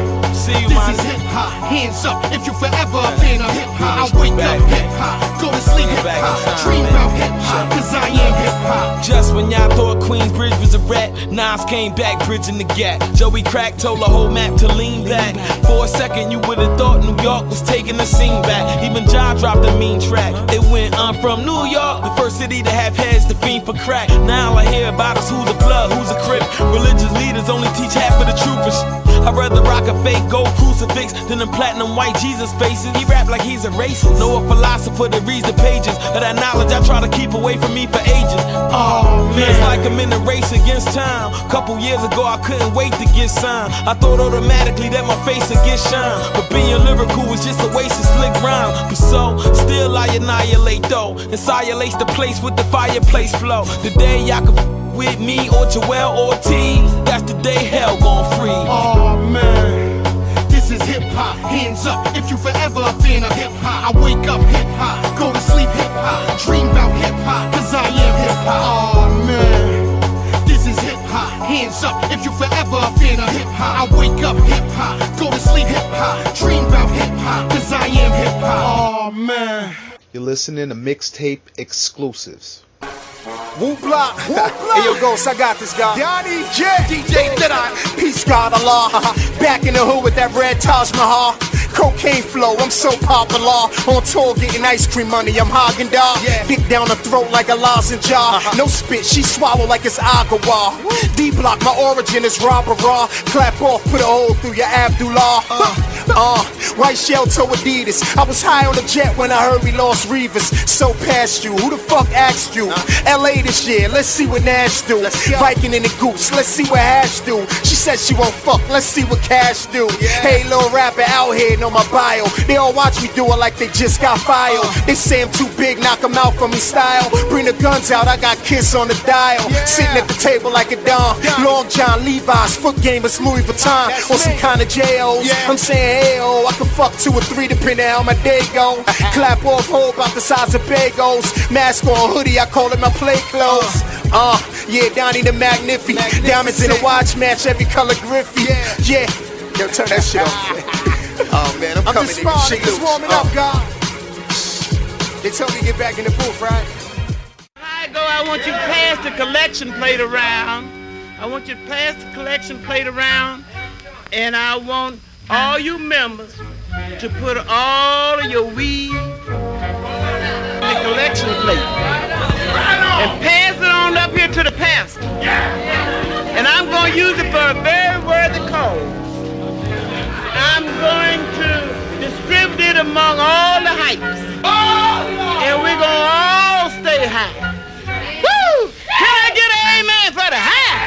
[SPEAKER 25] See you,
[SPEAKER 10] this
[SPEAKER 25] man.
[SPEAKER 10] is hip hop, hands up if you forever a fan of hip hop. I wake up hip hop, go to sleep hip hop, dream about hip hop, cause I am hip hop.
[SPEAKER 25] Just when y'all thought Queensbridge was a rat, Nas came back bridging the gap. Joey Crack told the whole map to lean back. For a second, you would've thought New York was taking the scene back. Even John dropped a mean track. It went, I'm from New York, the first city to have heads to fiend for crack. Now I hear about us who's a blood, who's a crip. Religious leaders only teach half of the truth. I'd rather rock a fake gold crucifix than them platinum white Jesus faces. He rap like he's a racist. Know a philosopher that reads the pages of that knowledge I try to keep away from me for ages. Oh man, it's like I'm in a race against time. Couple years ago, I couldn't wait to get signed. I thought automatically that my face would get shine. But being lyrical was just a waste of slick rhyme. But so, still I annihilate though. And annihilate the place with the fireplace flow. The day can f- with me or Joel Ortiz, that's the day hell gon' free.
[SPEAKER 10] Oh man, this is hip hop. Hands up if you forever a fan of hip hop. I wake up hip hop, go to sleep hip hop, dream about hip hop, cause I am hip hop. Oh man, this is hip hop. Hands up if you forever a fan of hip hop. I wake up hip hop, go to sleep hip hop, dream about hip hop, cause I am hip hop. Oh man.
[SPEAKER 5] You're listening to mixtape exclusives.
[SPEAKER 10] Woo block, hey yo, Ghost, I got this guy. Donnie J, DJ Deadeye, Peace God Allah. Back in the hood with that red Taj Mahal. Cocaine flow, I'm so popular. On tour getting ice cream money, I'm hogging dog. Dick down the throat like a lozenge jar. No spit, she swallow like it's agua. D block, my origin is robber raw. Clap off, put a hole through your Abdullah. Uh, Uh, white shell toe Adidas. I was high on the jet when I heard we lost Revis. So past you, who the fuck asked you? LA this year, let's see what Nash do. Viking in the goose, let's see what Hash do. She said she won't fuck, let's see what Cash do. Hey, little rapper out here, know my bio. They all watch me do it like they just got filed. They say I'm too big, knock 'em out for me style. Bring the guns out, I got kiss on the dial. Sitting at the table like a Don. Long John Levi's, foot game is Louis Vuitton. On some kind of J.O.s. I'm saying, hey, oh, I can fuck two or three depending on how my day go. Clap off, hole about the size of bagels. Mask on, hoodie, I call it my play clothes. Uh, yeah, Donnie the Magnifi. Diamonds in a watch match, every color Griffey. Yeah, yo, turn that shit off. [LAUGHS] Oh man, I'm,
[SPEAKER 3] I'm
[SPEAKER 10] coming,
[SPEAKER 3] just
[SPEAKER 10] nigga.
[SPEAKER 3] smiling,
[SPEAKER 10] Shake
[SPEAKER 3] just
[SPEAKER 10] loose.
[SPEAKER 3] warming
[SPEAKER 10] Uh,
[SPEAKER 3] up, God.
[SPEAKER 10] They tell me to get back in the booth, right?
[SPEAKER 14] I go, I want you to pass the collection plate around. I want you to pass the collection plate around. And I want all you members to put all of your weed in the collection plate. And pass it on up here to the pastor. And I'm going to use it for a very worthy cause. I'm going to distribute it among all the hypes. And we're going to all stay high. Can I get an amen for the high?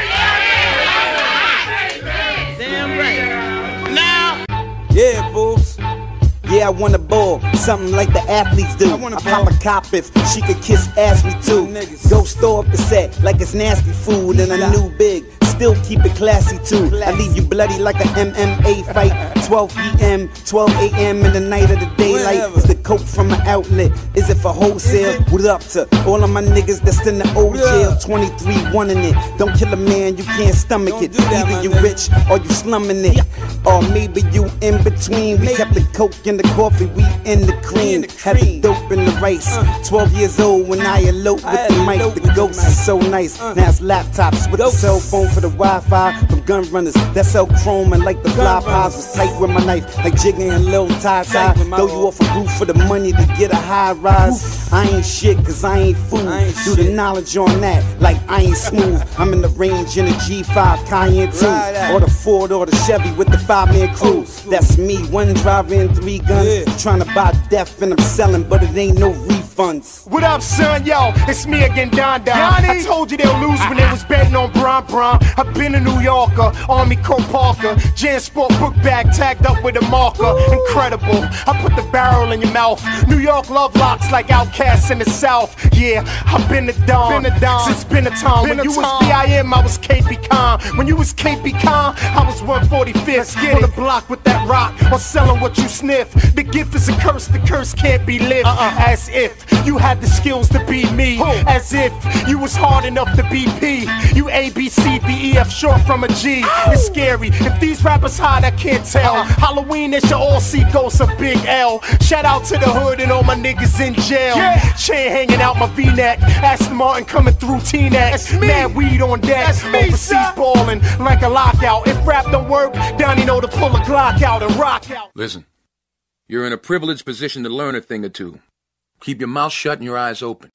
[SPEAKER 14] Damn right.
[SPEAKER 8] Yeah, fools. Yeah, I want a ball, something like the athletes do. I, pop a cop if she could kiss ass me too. Go store up the set like it's nasty food and a new big. Still keep it classy too. I leave you bloody like a MMA fight. 12 p.m., 12 a.m. in the night of the daylight. Is the coke from an outlet? Is it for wholesale? What up to all of my niggas that's in the old jail? 23 one in it. Don't kill a man, you can't stomach it. Either you rich or you slumming it. Or maybe you in between. We kept the coke in the coffee, we in the cream. Had the dope in the rice. 12 years old when I eloped with the mic. The ghost is so nice. Now it's laptops with the cell phone for the Wi-Fi from gun runners that sell chrome and like the fly pies was tight with my knife, like Jigga and Lil Ty Ty. Throw you off a roof for the money to get a high rise. I ain't shit cause I ain't fool. Do the knowledge on that, like I ain't smooth. I'm in the range in a G5 Cayenne 2. Or the Ford or the Chevy with the five man crew. That's me, one driver and three guns. Trying to buy death and I'm selling, but it ain't no refunds.
[SPEAKER 3] What up, son? Yo, it's me again, Don Don. I told you they'll lose when they was betting on Bron Bron. I've been a New Yorker, Army Crow Parker, Jan Sport book bag tagged up with a marker. Incredible. I put the barrel in your mouth. New York love locks like outcasts in the South. Yeah, I've been a Don. Been a Don. Since been a time. When you was. BIM, I was KP Con. When you was KP Con, I was 145th on the block with that rock or selling what you sniff. The gift is a curse, the curse can't be lived. Uh-uh. As if you had the skills to be me. As if you was hard enough to be P. You A, B, C, D, E, F, short from a G. It's scary. If these rappers hide, I can't tell. Halloween, they should all see ghosts of Big L. Shout out to the hood and all my niggas in jail. Chain hanging out my V-neck. Aston Martin coming through Teaneck. Mad weed on deck. Overseas balling like a lockout. If rap don't work, Donnie know to pull a Glock out and rock out.
[SPEAKER 26] Listen, you're in a privileged position to learn a thing or two. Keep your mouth shut and your eyes open.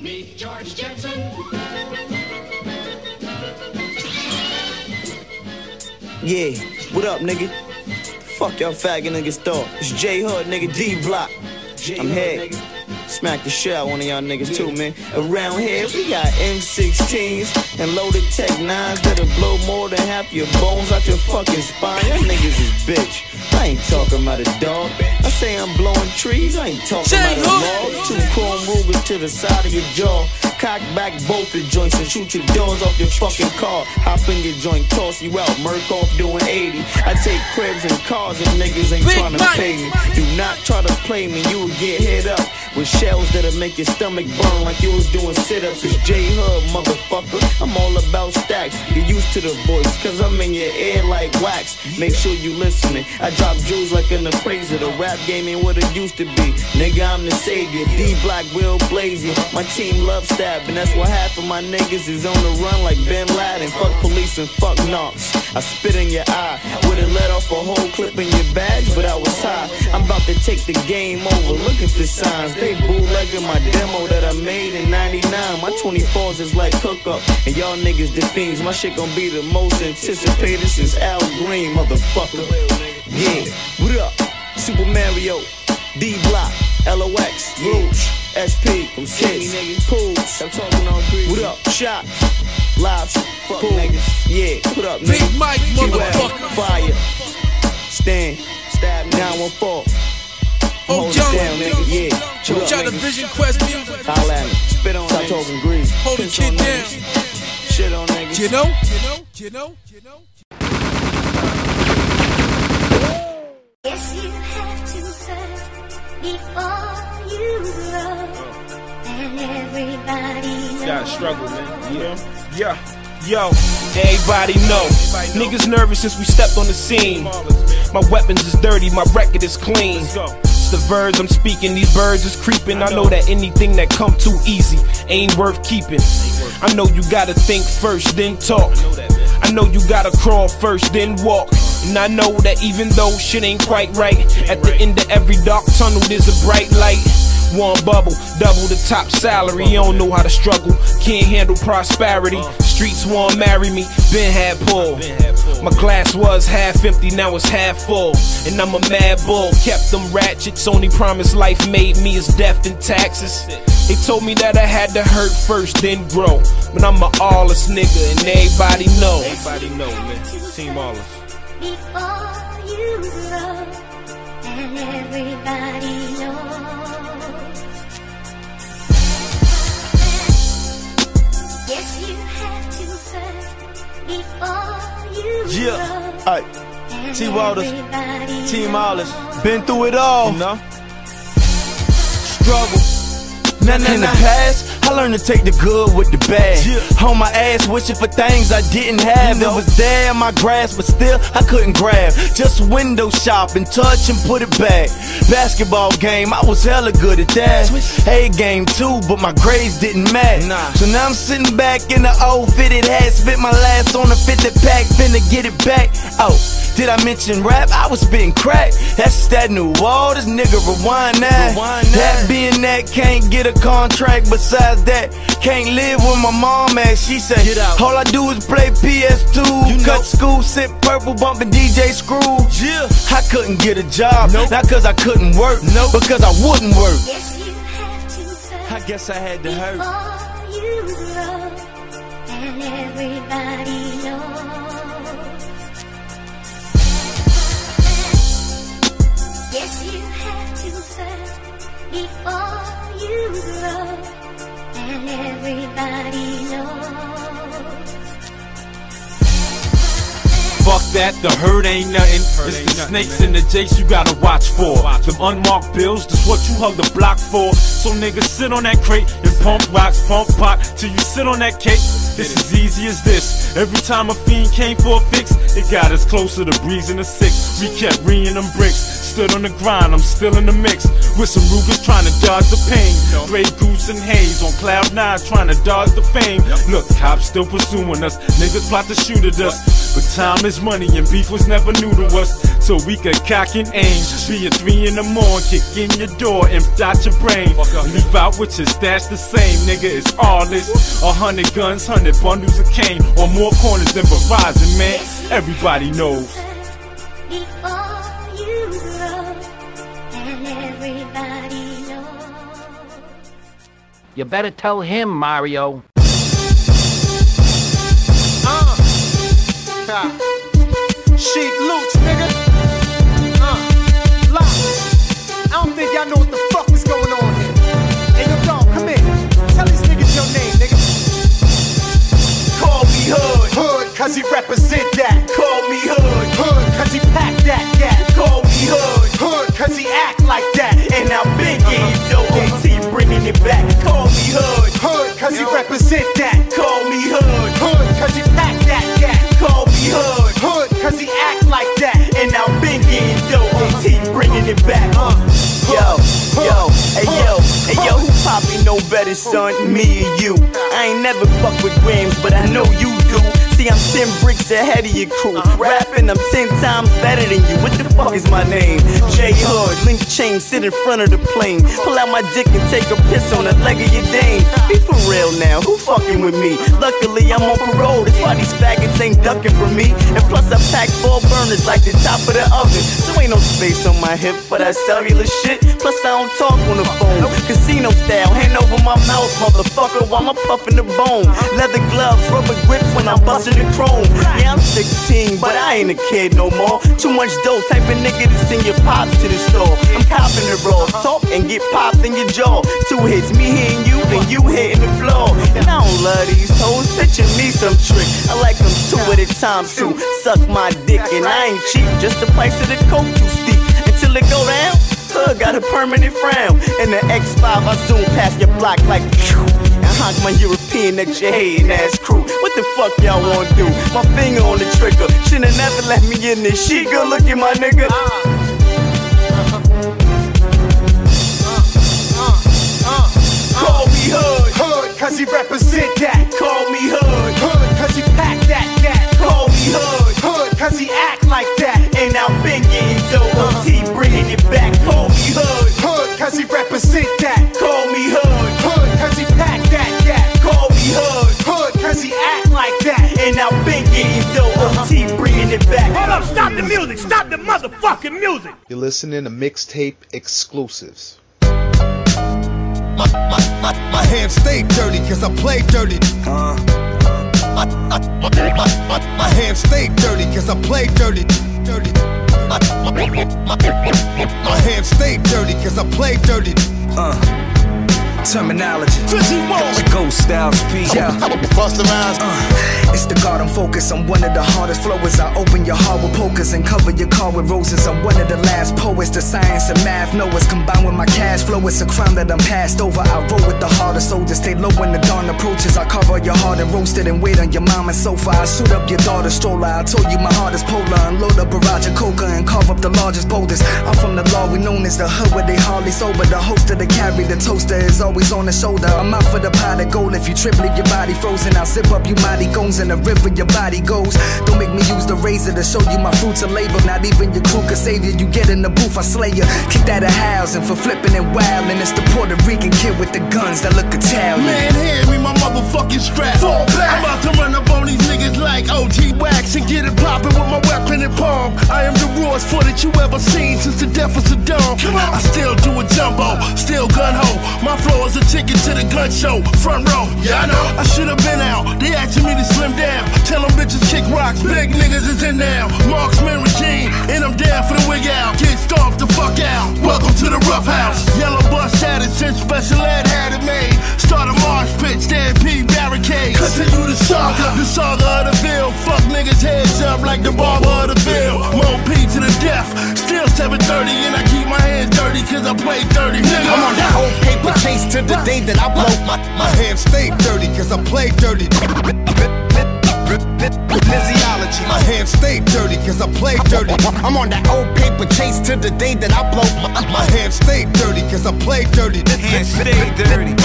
[SPEAKER 9] Meet George Jetson.
[SPEAKER 27] Yeah, what up, nigga? Fuck y'all faggot niggas thought. It's J Hood, nigga, D Block. I'm here. Smack the shit out one of y'all niggas too, man. Around here, we got M16s and loaded Tech 9s that'll blow more than half your bones out your fucking spine. Y'all niggas is bitch. I ain't talking about a dog. I say I'm blowing trees, I ain't talking about a log. Two chrome Rugers to the side of your jaw. Cock back both the joints and shoot your doors off your fucking car. Hop in your joint, toss you out, murk off doing 80. I take cribs and cars if niggas ain't
[SPEAKER 9] Big
[SPEAKER 27] trying to
[SPEAKER 9] money.
[SPEAKER 27] pay me. Do not try to play me, you will get hit up with shells that'll make your stomach burn like you was doing sit-ups. It's J Hood, motherfucker. I'm all about stacks. You're used to the voice, cause I'm in your ear like wax. Make sure you listening. I drop jewels like an appraiser. The rap game ain't what it used to be. Nigga, I'm the savior. D Block will blaze you. My team love stabbing. That's why half of my niggas is on the run like Bin Laden. Fuck police and fuck knocks. I spit in your eye. Would've let off a whole clip in your badge, but I was high. I'm about to take the game over. Look at the signs. They bootlegging my demo that I made in 99. My 24s is like hookup. And y'all niggas the fiends. My shit gon' be the most anticipated since Al Green, motherfucker. Yeah, what up? Super Mario, D Block, LOX, Rouge, SP, from Kiss, Pools. I'm talking all green. What up? Shot, Live, fuck niggas. Yeah, what up, nigga?
[SPEAKER 9] Big Mike, motherfucker.
[SPEAKER 27] Fire, Stand, Stab, 914.
[SPEAKER 9] Oh,
[SPEAKER 27] Hold it
[SPEAKER 9] young,
[SPEAKER 27] down, nigga. Yeah, what up,
[SPEAKER 9] Shout to
[SPEAKER 27] nigga?
[SPEAKER 9] Vision Quest music.
[SPEAKER 27] Holla at me. Spit on Stop talking grease.
[SPEAKER 9] Hold the kid
[SPEAKER 27] on
[SPEAKER 9] down.
[SPEAKER 27] niggas. Shit on niggas.
[SPEAKER 9] You know? You know? You know? You know?
[SPEAKER 28] Yes, you have to hurt before you grow. And everybody knows.
[SPEAKER 1] Gotta struggle, man. Yeah, yeah,
[SPEAKER 29] Yo, everybody know. Niggas nervous since we stepped on the scene. My weapons is dirty, my record is clean. It's the verbs I'm speaking, these birds is creeping. I know that anything that come too easy ain't worth keeping. I know you gotta think first, then talk. I know you gotta crawl first, then walk. And I know that even though shit ain't quite right, at the end of every dark tunnel there's a bright light. One bubble, double the top salary. You don't know how to struggle, can't handle prosperity. Streets won't marry me, been had pull. My glass was half empty, now it's half full. And I'm a mad bull, kept them ratchets. Only promise life made me is death and taxes. They told me that I had to hurt first, then grow. But I'm a awless nigga, and everybody know. Everybody know, man. Team Awless.
[SPEAKER 28] Before you grow, and everybody knows. Yes, you have to hurt before you
[SPEAKER 27] Yeah,
[SPEAKER 28] grow.
[SPEAKER 27] alright. T Waters, Team Hollis, been through it all. You know? Struggle. Nah, nah, In the past, I learned to take the good with the bad. On my ass, wishing for things I didn't have. It was there in my grasp, but still I couldn't grab. Just window shopping, touch and put it back. Basketball game, I was hella good at that. A game too, but my grades didn't match. So now I'm sitting back in the old fitted hat, spit my last on a 50 pack, finna get it back. Oh. Did I mention rap? I was spitting crack. That's that new wall. This nigga rewind that. That being that can't get a contract. Besides that, can't live with my mom at. She said, All I do is play PS2. Cut school, sit purple, bumping DJ Screw. Yeah. I couldn't get a job. Not cause I couldn't work. No. Because I wouldn't work. I guess I had to hurt.
[SPEAKER 28] Before you grow, and everybody knows. Before you grow, and everybody knows.
[SPEAKER 16] Fuck that, the hurt ain't nothing. it's the snakes and the jakes you gotta watch for. Them unmarked bills, that's what you hug the block for. So niggas sit on that crate and pump rocks, pump pot till you sit on that cake. This as easy as this. Every time a fiend came for a fix, it got us closer to breezing the six. We kept reeing them bricks, stood on the grind, I'm still in the mix. With some Rugers trying to dodge the pain. Grey goose and haze on cloud nine trying to dodge the fame. Look, cops still pursuing us, niggas plot to shoot at us. But time is money and beef was never new to us. So we could cock and aim. Be at three in the morning, kick in your door, empty out your brain. Leave out with your stash the same, nigga. It's all this. A hundred guns, hundred bundles of cane. On more corners than Verizon, man. Everybody knows.
[SPEAKER 28] You grow, and everybody knows.
[SPEAKER 30] You better tell him, Mario.
[SPEAKER 3] Uh. Ha. Sheek Louch, nigga. Uh. Lock. I don't think y'all know what the fuck me Hood. Hood, cause he represent that. Call me Hood. Hood, cause he pack that gap. Call me Hood. Hood, cause he act like that. And I'm big in dope. AT bringing it back. Call me Hood. Hood, cause he represent that. Call me Hood. Hood, cause he pack that gap. Call me Hood. Hood, cause he act like that. And I'm big in dope. AT bringing it back. Uh.
[SPEAKER 27] Yo, uh, yo, uh, hey yo, uh, hey yo, who poppy know better, son? Me or you? I ain't never fuck with grams, but I know you do. See, I'm 10 bricks ahead of your crew. Rapping, I'm 10 times better than you. What the fuck is my name? J Hood, link chain, sit in front of the plane. Pull out my dick and take a piss on the leg of your dame. Be for real now, who fucking with me? Luckily, I'm on parole, that's why these faggots ain't ducking from me. And plus, I pack four burners like the top of the oven. So ain't no space on my hip for that cellular shit. Plus, I don't talk on the phone. Casino style, hand over my mouth, motherfucker, while I'm puffing the bone. Leather gloves, rubber grips when I'm busting the chrome. Yeah, I'm 16, but I ain't a kid no more. Too much dough, type of nigga to send your pops to the store. I'm copping the raw, talk and get popped in your jaw. Two hits, me hitting you, then you hitting the floor. And I don't love these hoes, picture me some trick. I like them two at a time too. Suck my dick, and I ain't cheap, just the price of the coke too steep. Until it go down, hood got a permanent frown. And the X5, I zoom past your block like and honk my European
[SPEAKER 31] peeing at your hating ass crew. What the fuck y'all wanna do? My finger on the trigger. Should've never let me in this shit. Good looking, my nigga.
[SPEAKER 3] Call me Hood, Hood, cause he represent that. Call me Hood, Hood, cause he pack that, that. Call me Hood, Hood, cause he act like that.
[SPEAKER 31] And I've been getting dope. T bringing it back.
[SPEAKER 3] Call me Hood, Hood, cause he represent that.
[SPEAKER 31] Call me Hood,
[SPEAKER 3] cause he act like that.
[SPEAKER 31] And I've been getting dope. T bringing it back.
[SPEAKER 7] Hold up, stop the music, stop the motherfucking music.
[SPEAKER 5] You're listening to mixtape exclusives.
[SPEAKER 32] My, my, my, my hands stay dirty cause I play dirty. Uh. My, my, my, my, my hands stay dirty cause I play dirty. Dirty. My, my, my, my hands stay dirty cause I play dirty.
[SPEAKER 31] Uh. Terminology. The ghost styles speak. Yeah.
[SPEAKER 32] Bust around.
[SPEAKER 31] Uh, it's the garden focus. I'm one of the hardest flowers. I open your heart with pokers and cover your car with roses. I'm one of the last poets. The science and math knowers combined with my cash flow. It's a crime that I'm passed over. I roll with the hardest soldiers. Stay low when the dawn approaches. I cover your heart and roast it and wait on your mama's sofa. I suit up your daughter's stroller. I told you my heart is polar. Unload up a barrage of coca and carve up the largest boulders. I'm from the law we known as the hood where they hardly sober. The host of the carry, the toaster is always on the shoulder. I'm out for the pot of gold. If you trip, leave your body frozen. I'll zip up you mighty goons in the river your body goes. Don't make me use the razor to show you my fruits of labor. Not even your crew could save you. You get in the booth, I slay you. Kick that a housing for flipping and wildin'. It's the Puerto Rican kid with the guns that look Italian.
[SPEAKER 33] Man, hand me my motherfucking strap.
[SPEAKER 3] Fall back.
[SPEAKER 33] I'm about to run up on these niggas like OG Wax and get it poppin' with my weapon in palm. I am the rawest that you ever seen since the death of Saddam.
[SPEAKER 3] Come on.
[SPEAKER 33] I still do a jumbo, still gun ho. My flow is a ticket to the gun show, front row.
[SPEAKER 3] Yeah, I know.
[SPEAKER 33] I should have been out. They asking me to slim down. Tell them bitches kick rocks. Big niggas is in now. Marksman regime, and I'm down for the wig out. Get starved the fuck out. Welcome to the rough house. Yellow bus status since special ed had it made. Start a marsh pit, stampede barricades.
[SPEAKER 3] Continue the saga.
[SPEAKER 33] The saga of the bill. Fuck niggas heads up like the barber of the bill. Mo P to the death. Still 730 and I keep my hands dirty cause I play dirty. Nigga.
[SPEAKER 32] I'm on that whole paper chase to the day that I blow. My, my hands stay dirty cause I play dirty. Physiology. My hands stay dirty cause I play dirty. I'm on that old paper chase to the day that I blow. My, hands stay dirty cause I play dirty.
[SPEAKER 31] Hands stay dirty.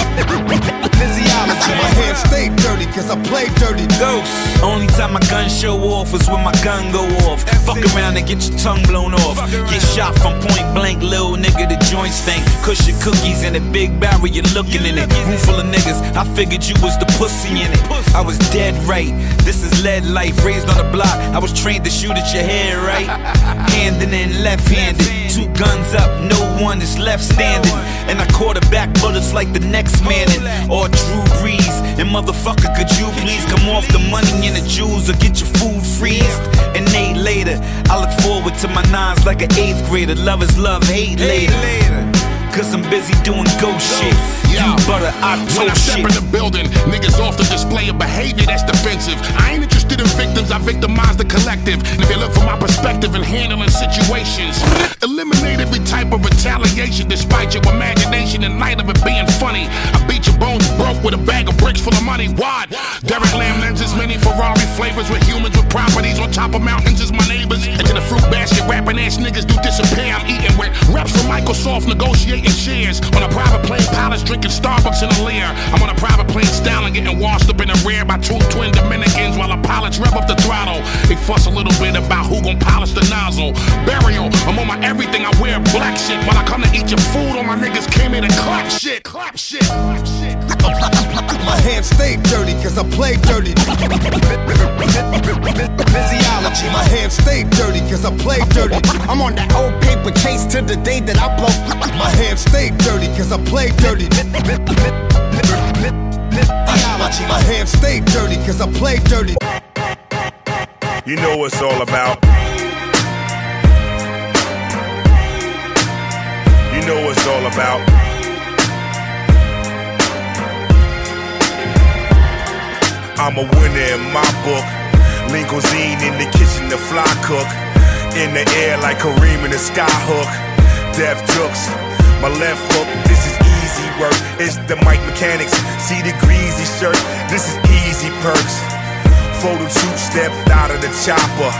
[SPEAKER 32] Physiology. My hands stay dirty cause I play dirty.
[SPEAKER 8] Ghost. Only time my gun show off is when my gun go off. Fuck around and get your tongue blown off. Get shot from point blank, little nigga, the joint stank. Cushion cookies in a big barrel, you're looking in it. Room full of niggas, I figured you was the pussy in it. I was dead right. This is lead life, raised on the block. I was trained to shoot at your head, right? [LAUGHS] Handing in left handed. Two guns up, no one is left standing. And I quarterback bullets like the next man. And or Drew Brees. And motherfucker, could you please come off the money and the jewels or get your food freezed? And eight later, I look forward to my nines like an eighth grader. Love is love, hate later. Cause I'm busy doing ghost shit. You butter, I
[SPEAKER 34] When I step
[SPEAKER 8] shit.
[SPEAKER 34] in the building, niggas off the display of behavior that's defensive. I ain't interested in victims, I victimize the collective. And if they look for my perspective in handling situations, eliminate every type of retaliation despite your imagination in light of it being funny. I beat your bones broke with a bag of bricks full of money. Wad. Derek Lamb lenses, many Ferrari flavors with humans with properties on top of mountains as my neighbors. Into the fruit basket, rapping ass niggas do disappear. I'm eating with reps from Microsoft, negotiating shares on a private plane, pilots drinking Starbucks in a Lear. I'm on a private plane, styling, getting washed up in the rear by two twin Dominicans while the pilots rev up the throttle. They fuss a little bit about who gon' polish the nozzle. Burial, I'm on my everything, I wear black shit. While I come to eat your food, all my niggas came in and clap shit, clap shit, clap shit.
[SPEAKER 32] My hands stay dirty cause I play dirty. Physiology. My hands stay dirty cause I play dirty. I'm on that old paper chase to the day that I blow. My hands stay dirty cause I play dirty. Physiology. My hands stay dirty cause I play dirty.
[SPEAKER 16] You know what it's all about. You know what it's all about. I'm a winner in my book. Lean in the kitchen, the fly cook. In the air like Kareem in the sky hook. Death jokes. My left hook, this is easy
[SPEAKER 35] work. It's the mic mechanics. See the greasy shirt. This is easy perks. Photo shoot, stepped out of the chopper.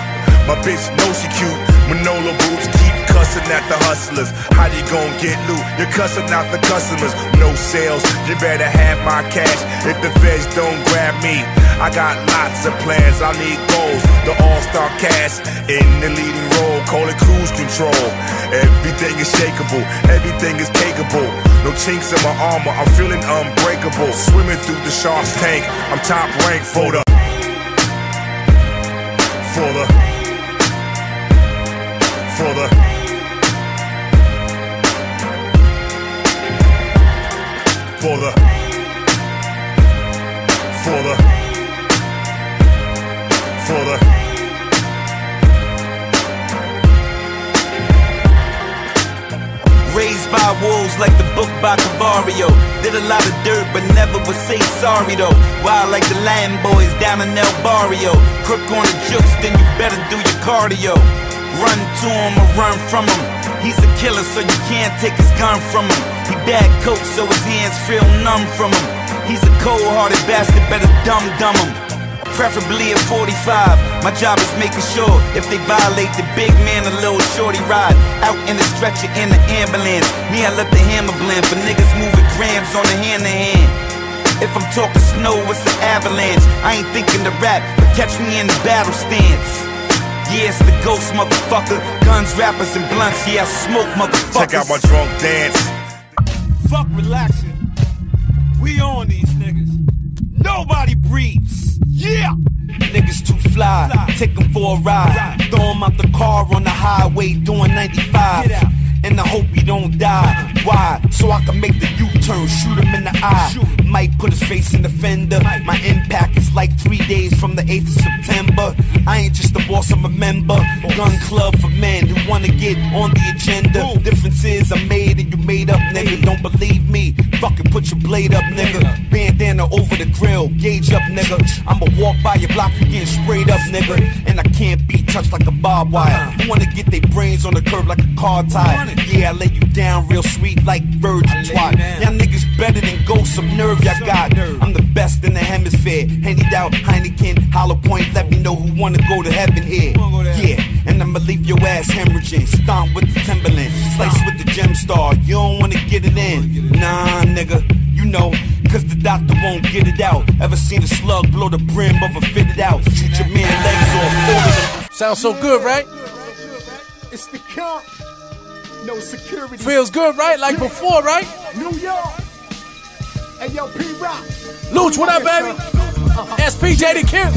[SPEAKER 35] My bitch knows she cute. Manolo boots keep cussing at the hustlers. How you gon' get loot? You're cussing out the customers. No sales, you better have my cash. If the feds don't grab me, I got lots of plans. I need goals. The all-star cast in the leading role. Call it cruise control. Everything is shakeable. Everything is cakeable. No chinks in my armor. I'm feeling unbreakable. Swimming through the shark's tank. I'm top ranked for the. For the. For the. For the. For the. For the.
[SPEAKER 8] Raised by wolves like the book by Cavario. Did a lot of dirt, but never would say sorry though. Wild like the Land Boys down in El Barrio. Crook on the jukes, then you better do your cardio. Run to him or run from him. He's a killer, so you can't take his gun from him. He bad coke, so his hands feel numb from him. He's a cold-hearted bastard, better dumb dumb him. Preferably at 45. My job is making sure if they violate the big man, a little shorty ride out in the stretcher in the ambulance. Me, I let the hammer blend for niggas moving grams on the hand to hand. If I'm talking snow, it's an avalanche. I ain't thinking to rap, but catch me in the battle stance. Yeah, it's the ghost, motherfucker. Guns, rappers, and blunts. Yeah, I smoke, motherfucker.
[SPEAKER 35] Check out my drunk dance.
[SPEAKER 22] Fuck relaxing. We on these niggas. Nobody breathes. Yeah!
[SPEAKER 8] Niggas too fly, take them for a ride. Throw 'em out the car on the highway doing 95. And I hope he don't die. Why? So I can make the U-turn, shoot him in the eye. Might put his face in the fender. My impact is like three days from the 8th of September. I ain't just a boss, I'm a member. Gun club for men who wanna get on the agenda. Differences I'm made and you made up, nigga. Don't believe me? Fucking put your blade up, nigga. Bandana over the grill, gauge up, nigga. I'ma walk by your block, you getting sprayed up, nigga. And I can't be touched like a barbed wire. You wanna get their brains on the curb like a car tire. Yeah, I lay you down real sweet like virgin twat. Y'all niggas better than ghosts, some nerve y'all got. I'm the best in the hemisphere. Handed out Heineken, Hollow Point, let me know who wanna go to heaven here. Yeah, and I'ma leave your ass hemorrhaging. Stomp with the Timberland, slice with the gem star. You don't wanna get it in. Nah, nigga, you know. Cause the doctor won't get it out. Ever seen a slug blow the brim of a fitted out? Shoot your man legs off. All of them.
[SPEAKER 7] Sounds so good, right?
[SPEAKER 3] It's the count. No security.
[SPEAKER 7] Feels good, right? Like before, right?
[SPEAKER 3] New York. Hey, yo, P Rock.
[SPEAKER 7] Luch, what up, baby? SPJ the Kid.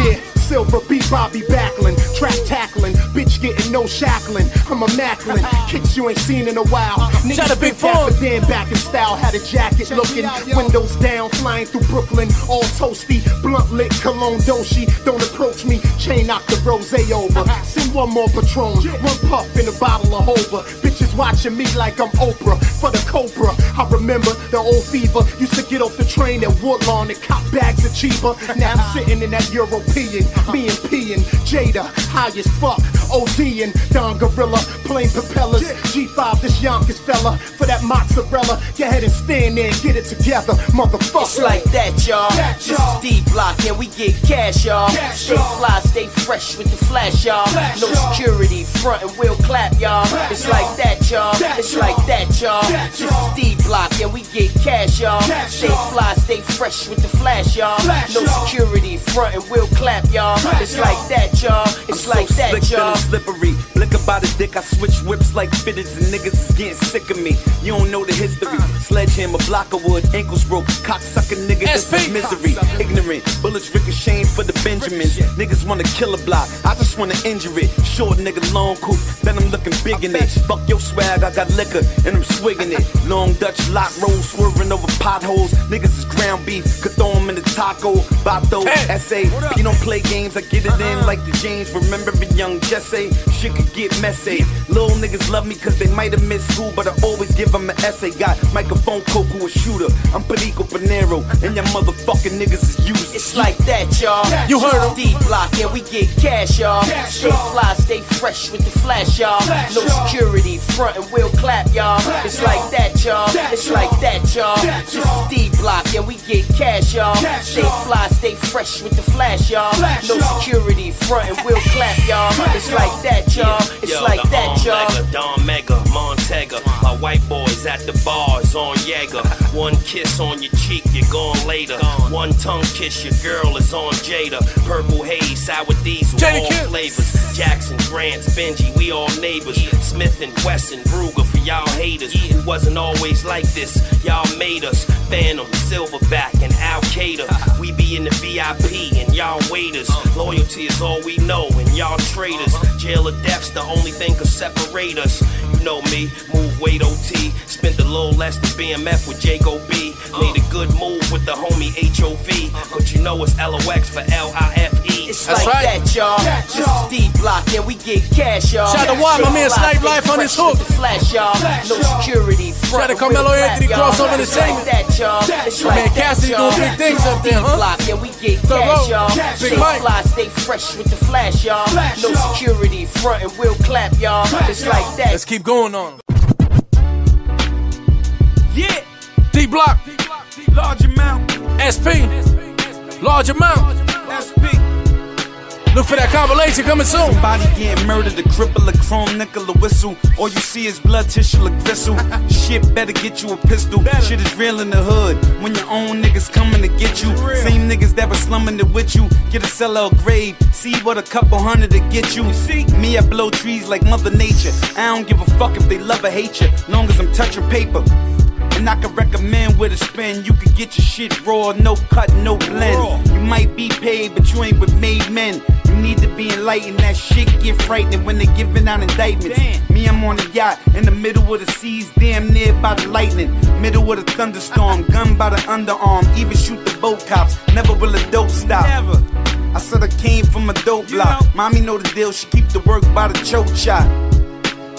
[SPEAKER 3] Yeah, Silver B. Bobby Backlund. Trap tackling. Bitch getting no shackling. I'm a Macklin. Kicks you ain't seen in a while. Uh-huh.
[SPEAKER 7] Shout out Big
[SPEAKER 3] spit that
[SPEAKER 7] Four.
[SPEAKER 3] Dan back in style. Had a jacket looking. Windows down, flying through Brooklyn. All toasty. Blunt lit, cologne doshi. Don't approach me. Chain knock the rose over. Uh-huh. Send one more Patron. One puff in a bottle of Hova. Bitches watching me like I'm Oprah. For the Cobra. I remember the old fever. Used to get off the train at Woodlawn and cop bags of cheaper. Now I'm [LAUGHS] sitting in that European. Me and P and Jada. High as fuck. OD and Don Gorilla. Plain propellers. G5, this Yonkers fella. For that mozzarella. Go ahead and stand there and get it together. Motherfucker.
[SPEAKER 6] It's like that, y'all.
[SPEAKER 3] That,
[SPEAKER 6] This
[SPEAKER 3] y'all.
[SPEAKER 6] is D Block, and we get cash, y'all.
[SPEAKER 3] Cash,
[SPEAKER 6] stay
[SPEAKER 3] y'all.
[SPEAKER 6] fly, stay fresh with the flash, y'all.
[SPEAKER 3] Flash,
[SPEAKER 6] no
[SPEAKER 3] y'all.
[SPEAKER 6] security, front and we'll clap, y'all.
[SPEAKER 3] Clap,
[SPEAKER 6] it's
[SPEAKER 3] y'all.
[SPEAKER 6] like that, y'all.
[SPEAKER 3] That,
[SPEAKER 6] it's
[SPEAKER 3] y'all.
[SPEAKER 6] like that, y'all.
[SPEAKER 3] That,
[SPEAKER 6] this
[SPEAKER 3] y'all.
[SPEAKER 6] is D Block, and we get cash, y'all.
[SPEAKER 3] Cash,
[SPEAKER 6] stay
[SPEAKER 3] y'all.
[SPEAKER 6] fly, stay fresh with the flash, y'all.
[SPEAKER 3] Flash,
[SPEAKER 6] no
[SPEAKER 3] y'all.
[SPEAKER 6] security, front and we'll clap, y'all.
[SPEAKER 3] Clap,
[SPEAKER 6] it's
[SPEAKER 3] y'all.
[SPEAKER 6] like that, y'all. It's
[SPEAKER 8] I'm
[SPEAKER 6] like
[SPEAKER 8] so
[SPEAKER 6] that, y'all.
[SPEAKER 8] Slippery. Blick about a dick, I switch whips like fitteds, and niggas is getting sick of me. You don't know the history. Sledgehammer, block of wood, ankles broke, cocksucker nigga, this is misery. Ignorant, bullets ricocheting for the Benjamins. Niggas wanna kill a block, I just wanna injure it. Short nigga, long coupe, then I'm looking big in it. Fuck your swag, I got liquor, and I'm swigging it. [LAUGHS] Long Dutch lock roll, swerving over potholes. Niggas is ground beef, could throw 'em in the taco. Bato, SA, you don't play games, I get it in like the James. Remember the young Jesse, shit could get messy. Little niggas love me cause they might have missed school, but I always give them an essay. Got microphone Coco, a shooter. I'm Perico Panero, and your motherfucking niggas is useless.
[SPEAKER 6] It's like that, y'all.
[SPEAKER 7] You You heard him.
[SPEAKER 36] D block, yeah, we get cash, y'all. Stay fly, stay fresh with the flash, y'all. No security, front and we'll clap, y'all. It's like that, y'all. It's like that, y'all. This is D block, yeah, we get cash, y'all. Stay fly, stay fresh with the flash, y'all. No security, front and we'll clap, y'all. It's like that, y'all. It's
[SPEAKER 6] Yo,
[SPEAKER 36] like that, y'all.
[SPEAKER 6] Don Mega, Montega. My white at the bars on Jaeger. One kiss on your cheek, you're gone later. One tongue kiss, your girl is on Jada. Purple haze, sour diesel,
[SPEAKER 7] Jada
[SPEAKER 6] all
[SPEAKER 7] Kidd.
[SPEAKER 6] flavors. Jackson, Grants, Benji, we all neighbors. Smith and Wesson, Ruger for y'all haters. It wasn't always like this, y'all made us. Phantom, Silverback, and Al Qaeda. We be in the VIP and y'all waiters. Loyalty is all we know, and y'all traitors. Jail or death's the only thing could separate us. You know me, move weight OT. Spent a little less than BMF with Jaco B. Made a good move with the homie HOV. But you know it's LOX for L I F E.
[SPEAKER 36] It's like that, y'all. This is D block, yeah, we get cash, y'all.
[SPEAKER 7] Shout out to Wild, my man
[SPEAKER 36] Fly,
[SPEAKER 7] Snipe Life on his hook.
[SPEAKER 36] flash, y'all. No security, front
[SPEAKER 7] Shout out to
[SPEAKER 36] and
[SPEAKER 7] Carmelo
[SPEAKER 36] we'll clap,
[SPEAKER 7] Anthony,
[SPEAKER 36] y'all.
[SPEAKER 7] crossover
[SPEAKER 36] It's
[SPEAKER 7] entertainment.
[SPEAKER 36] like that, y'all. It's
[SPEAKER 7] My
[SPEAKER 36] like
[SPEAKER 7] man
[SPEAKER 36] that,
[SPEAKER 7] Cassidy doing big things up there,
[SPEAKER 36] D
[SPEAKER 7] huh?
[SPEAKER 36] block, yeah, we get
[SPEAKER 7] Thorough.
[SPEAKER 36] cash, y'all.
[SPEAKER 7] Big
[SPEAKER 36] Stay
[SPEAKER 7] Mike.
[SPEAKER 36] fly, stay fresh with the flash, y'all. No security, front and we'll clap, y'all. It's like that.
[SPEAKER 7] Let's keep going on.
[SPEAKER 22] Yeah.
[SPEAKER 7] D Block.
[SPEAKER 22] Large amount.
[SPEAKER 7] SP. Large amount.
[SPEAKER 22] SP.
[SPEAKER 7] Look for that compilation coming soon.
[SPEAKER 8] Somebody getting murdered, a cripple, a chrome nickel, a whistle. All you see is blood tissue, like gristle. [LAUGHS] Shit better get you a pistol. Shit is real in the hood. When your own niggas coming to get you. Same niggas that was slumming it with you. Get a or grave. See what a couple hundred to get you. See me, I blow trees like Mother Nature. I don't give a fuck if they love or hate you. Long as I'm touching paper. I can recommend with a spin. You can get your shit raw, no cut, no blend. You might be paid, but you ain't with made men. You need to be enlightened. That shit get frightening when they giving out indictments. Me, I'm on a yacht in the middle of the seas, damn near by the lightning. Middle of the thunderstorm, [LAUGHS] gun by the underarm. Even shoot the boat cops. Never will a dope stop. Never. I said I came from a dope block. Mommy know the deal. She keep the work by the choke shot.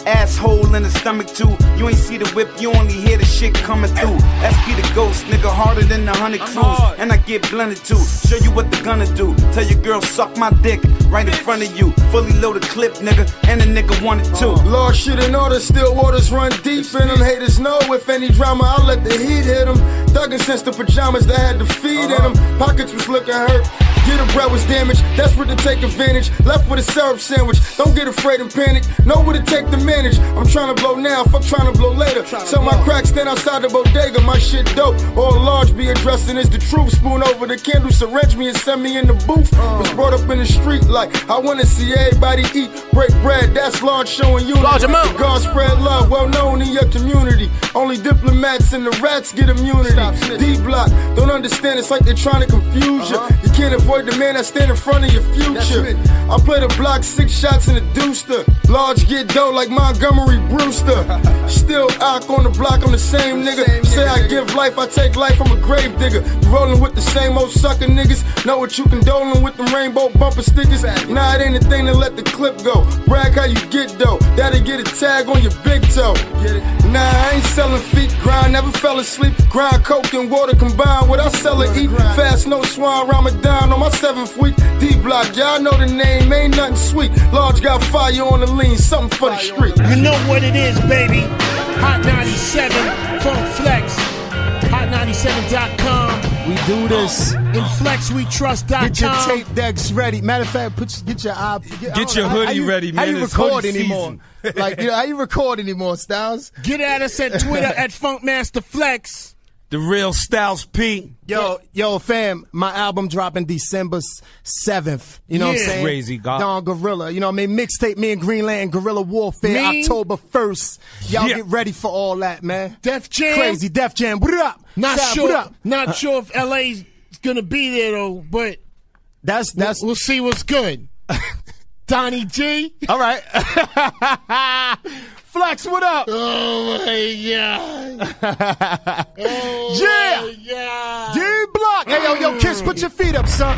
[SPEAKER 8] Asshole in the stomach too. You ain't see the whip, you only hear the shit coming through. SP the ghost, nigga harder than the hundred crews. And I get blended too. Show you what they gonna do. Tell your girl suck my dick right in front of you. Fully loaded clip, nigga, and a nigga wanted too.
[SPEAKER 37] Law shit in order, still waters run deep in them. Haters know if any drama, I'll let the heat hit them. Thuggin' since the pajamas that had the feed in uh-huh. them. Pockets was looking hurt. Get a bread was damaged, desperate to take advantage. Left with a syrup sandwich. Don't get afraid and panic. Know what it take to manage. I'm trying to blow now, fuck trying to blow later. Sell my crack, stand outside the bodega. My shit dope. All large be addressing is the truth. Spoon over the candle, syringe me and send me in the booth. Was brought up in the street like I wanna see everybody eat. Break bread, that's large showing unity.
[SPEAKER 7] Large amount.
[SPEAKER 37] God spread love, well known in your community. Only diplomats and the rats get immunity. D block, don't understand, it's like they're trying to confuse you. You can't avoid the man that stand in front of your future. I play the block, six shots in a deuster. Large get dough like Montgomery Brewster. [LAUGHS] Still out on the block, I'm the same nigga. Say I give life, I take life, I'm a grave digger. You rolling with the same old sucker niggas. Know what you condoling with them rainbow bumper stickers. Nah, it ain't a thing to let the clip go. Brag how you get though. That'll get a tag on your big toe. Nah, I ain't selling feet. Grind, never fell asleep. Grind, coke, and water combined. What I sell or eat. Fast, no swine, Ramadan on my seventh week. D block, y'all know the name, ain't nothing sweet. Large got fire on the lean, something for the street.
[SPEAKER 38] You know what it is, baby. Hot 97, Funk Flex. Hot97.com.
[SPEAKER 3] We do this.
[SPEAKER 38] In FlexWeTrust.com.
[SPEAKER 3] Get your tape decks ready. Matter of fact, put get your eye. Get, I don't
[SPEAKER 22] your
[SPEAKER 3] know, how- how
[SPEAKER 22] hoodie
[SPEAKER 3] you-
[SPEAKER 22] ready,
[SPEAKER 3] How
[SPEAKER 22] man.
[SPEAKER 3] you
[SPEAKER 22] It's
[SPEAKER 3] record anymore? like, you know, how you record anymore, Styles?
[SPEAKER 38] Get at us at Twitter at Funkmaster Flex.
[SPEAKER 22] The real Styles P.
[SPEAKER 3] Yo, yo, fam, my album dropping December seventh. You know what I'm
[SPEAKER 22] Yeah.
[SPEAKER 3] saying?
[SPEAKER 22] Crazy, God.
[SPEAKER 3] Don Gorilla. You know what I mean? Mixtape, me and Green Lantern, Gorilla Warfare,
[SPEAKER 38] Me?
[SPEAKER 3] October first. Y'all
[SPEAKER 38] Yeah.
[SPEAKER 3] get ready for all that, man.
[SPEAKER 38] Def Jam.
[SPEAKER 3] Crazy, Def Jam. What up?
[SPEAKER 38] Not
[SPEAKER 3] Sab,
[SPEAKER 38] sure.
[SPEAKER 3] What up?
[SPEAKER 38] Not uh, sure if LA's gonna be there though, but
[SPEAKER 3] That's that's.
[SPEAKER 38] we'll, we'll see what's good. [LAUGHS] Donnie G.
[SPEAKER 3] All right. [LAUGHS] Flex, what up?
[SPEAKER 38] Oh my god. [LAUGHS] Oh
[SPEAKER 3] Yeah.
[SPEAKER 38] my god.
[SPEAKER 3] D block. Hey, yo, yo, Kiss, put your feet up, son.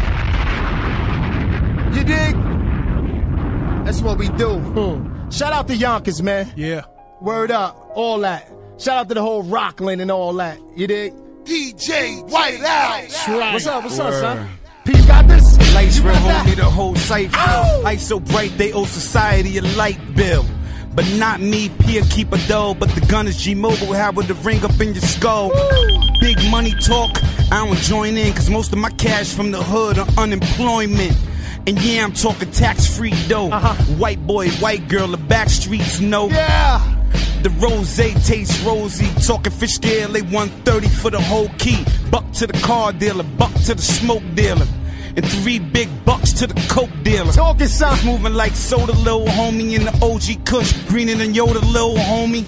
[SPEAKER 3] You dig? That's what we do. Shout out to Yonkers, man.
[SPEAKER 7] Yeah.
[SPEAKER 3] Word up. All that. Shout out to the whole Rockland and all that. You dig?
[SPEAKER 33] DJ White House.
[SPEAKER 38] That's right.
[SPEAKER 3] What's up? What's up, son? P, got this?
[SPEAKER 8] Lights
[SPEAKER 3] You
[SPEAKER 8] real
[SPEAKER 3] got that?
[SPEAKER 8] homie, the whole cipher. Lights so bright, they owe society a light bill. But not me, Pia keep a dough. But the gun is G Mobile, how would the ring up in your skull? Big money talk, I don't join in, cause most of my cash from the hood are unemployment. And yeah, I'm talking tax free dough. Uh-huh. White boy, white girl, the back streets know.
[SPEAKER 3] Yeah.
[SPEAKER 8] The rose tastes rosy. Talking fish scale, they 130 for the whole key. Buck to the car dealer, buck to the smoke dealer. And three big bucks to the coke dealer.
[SPEAKER 3] Talking son.
[SPEAKER 8] Moving like soda, little homie. In the OG Kush, greener than Yoda, little homie.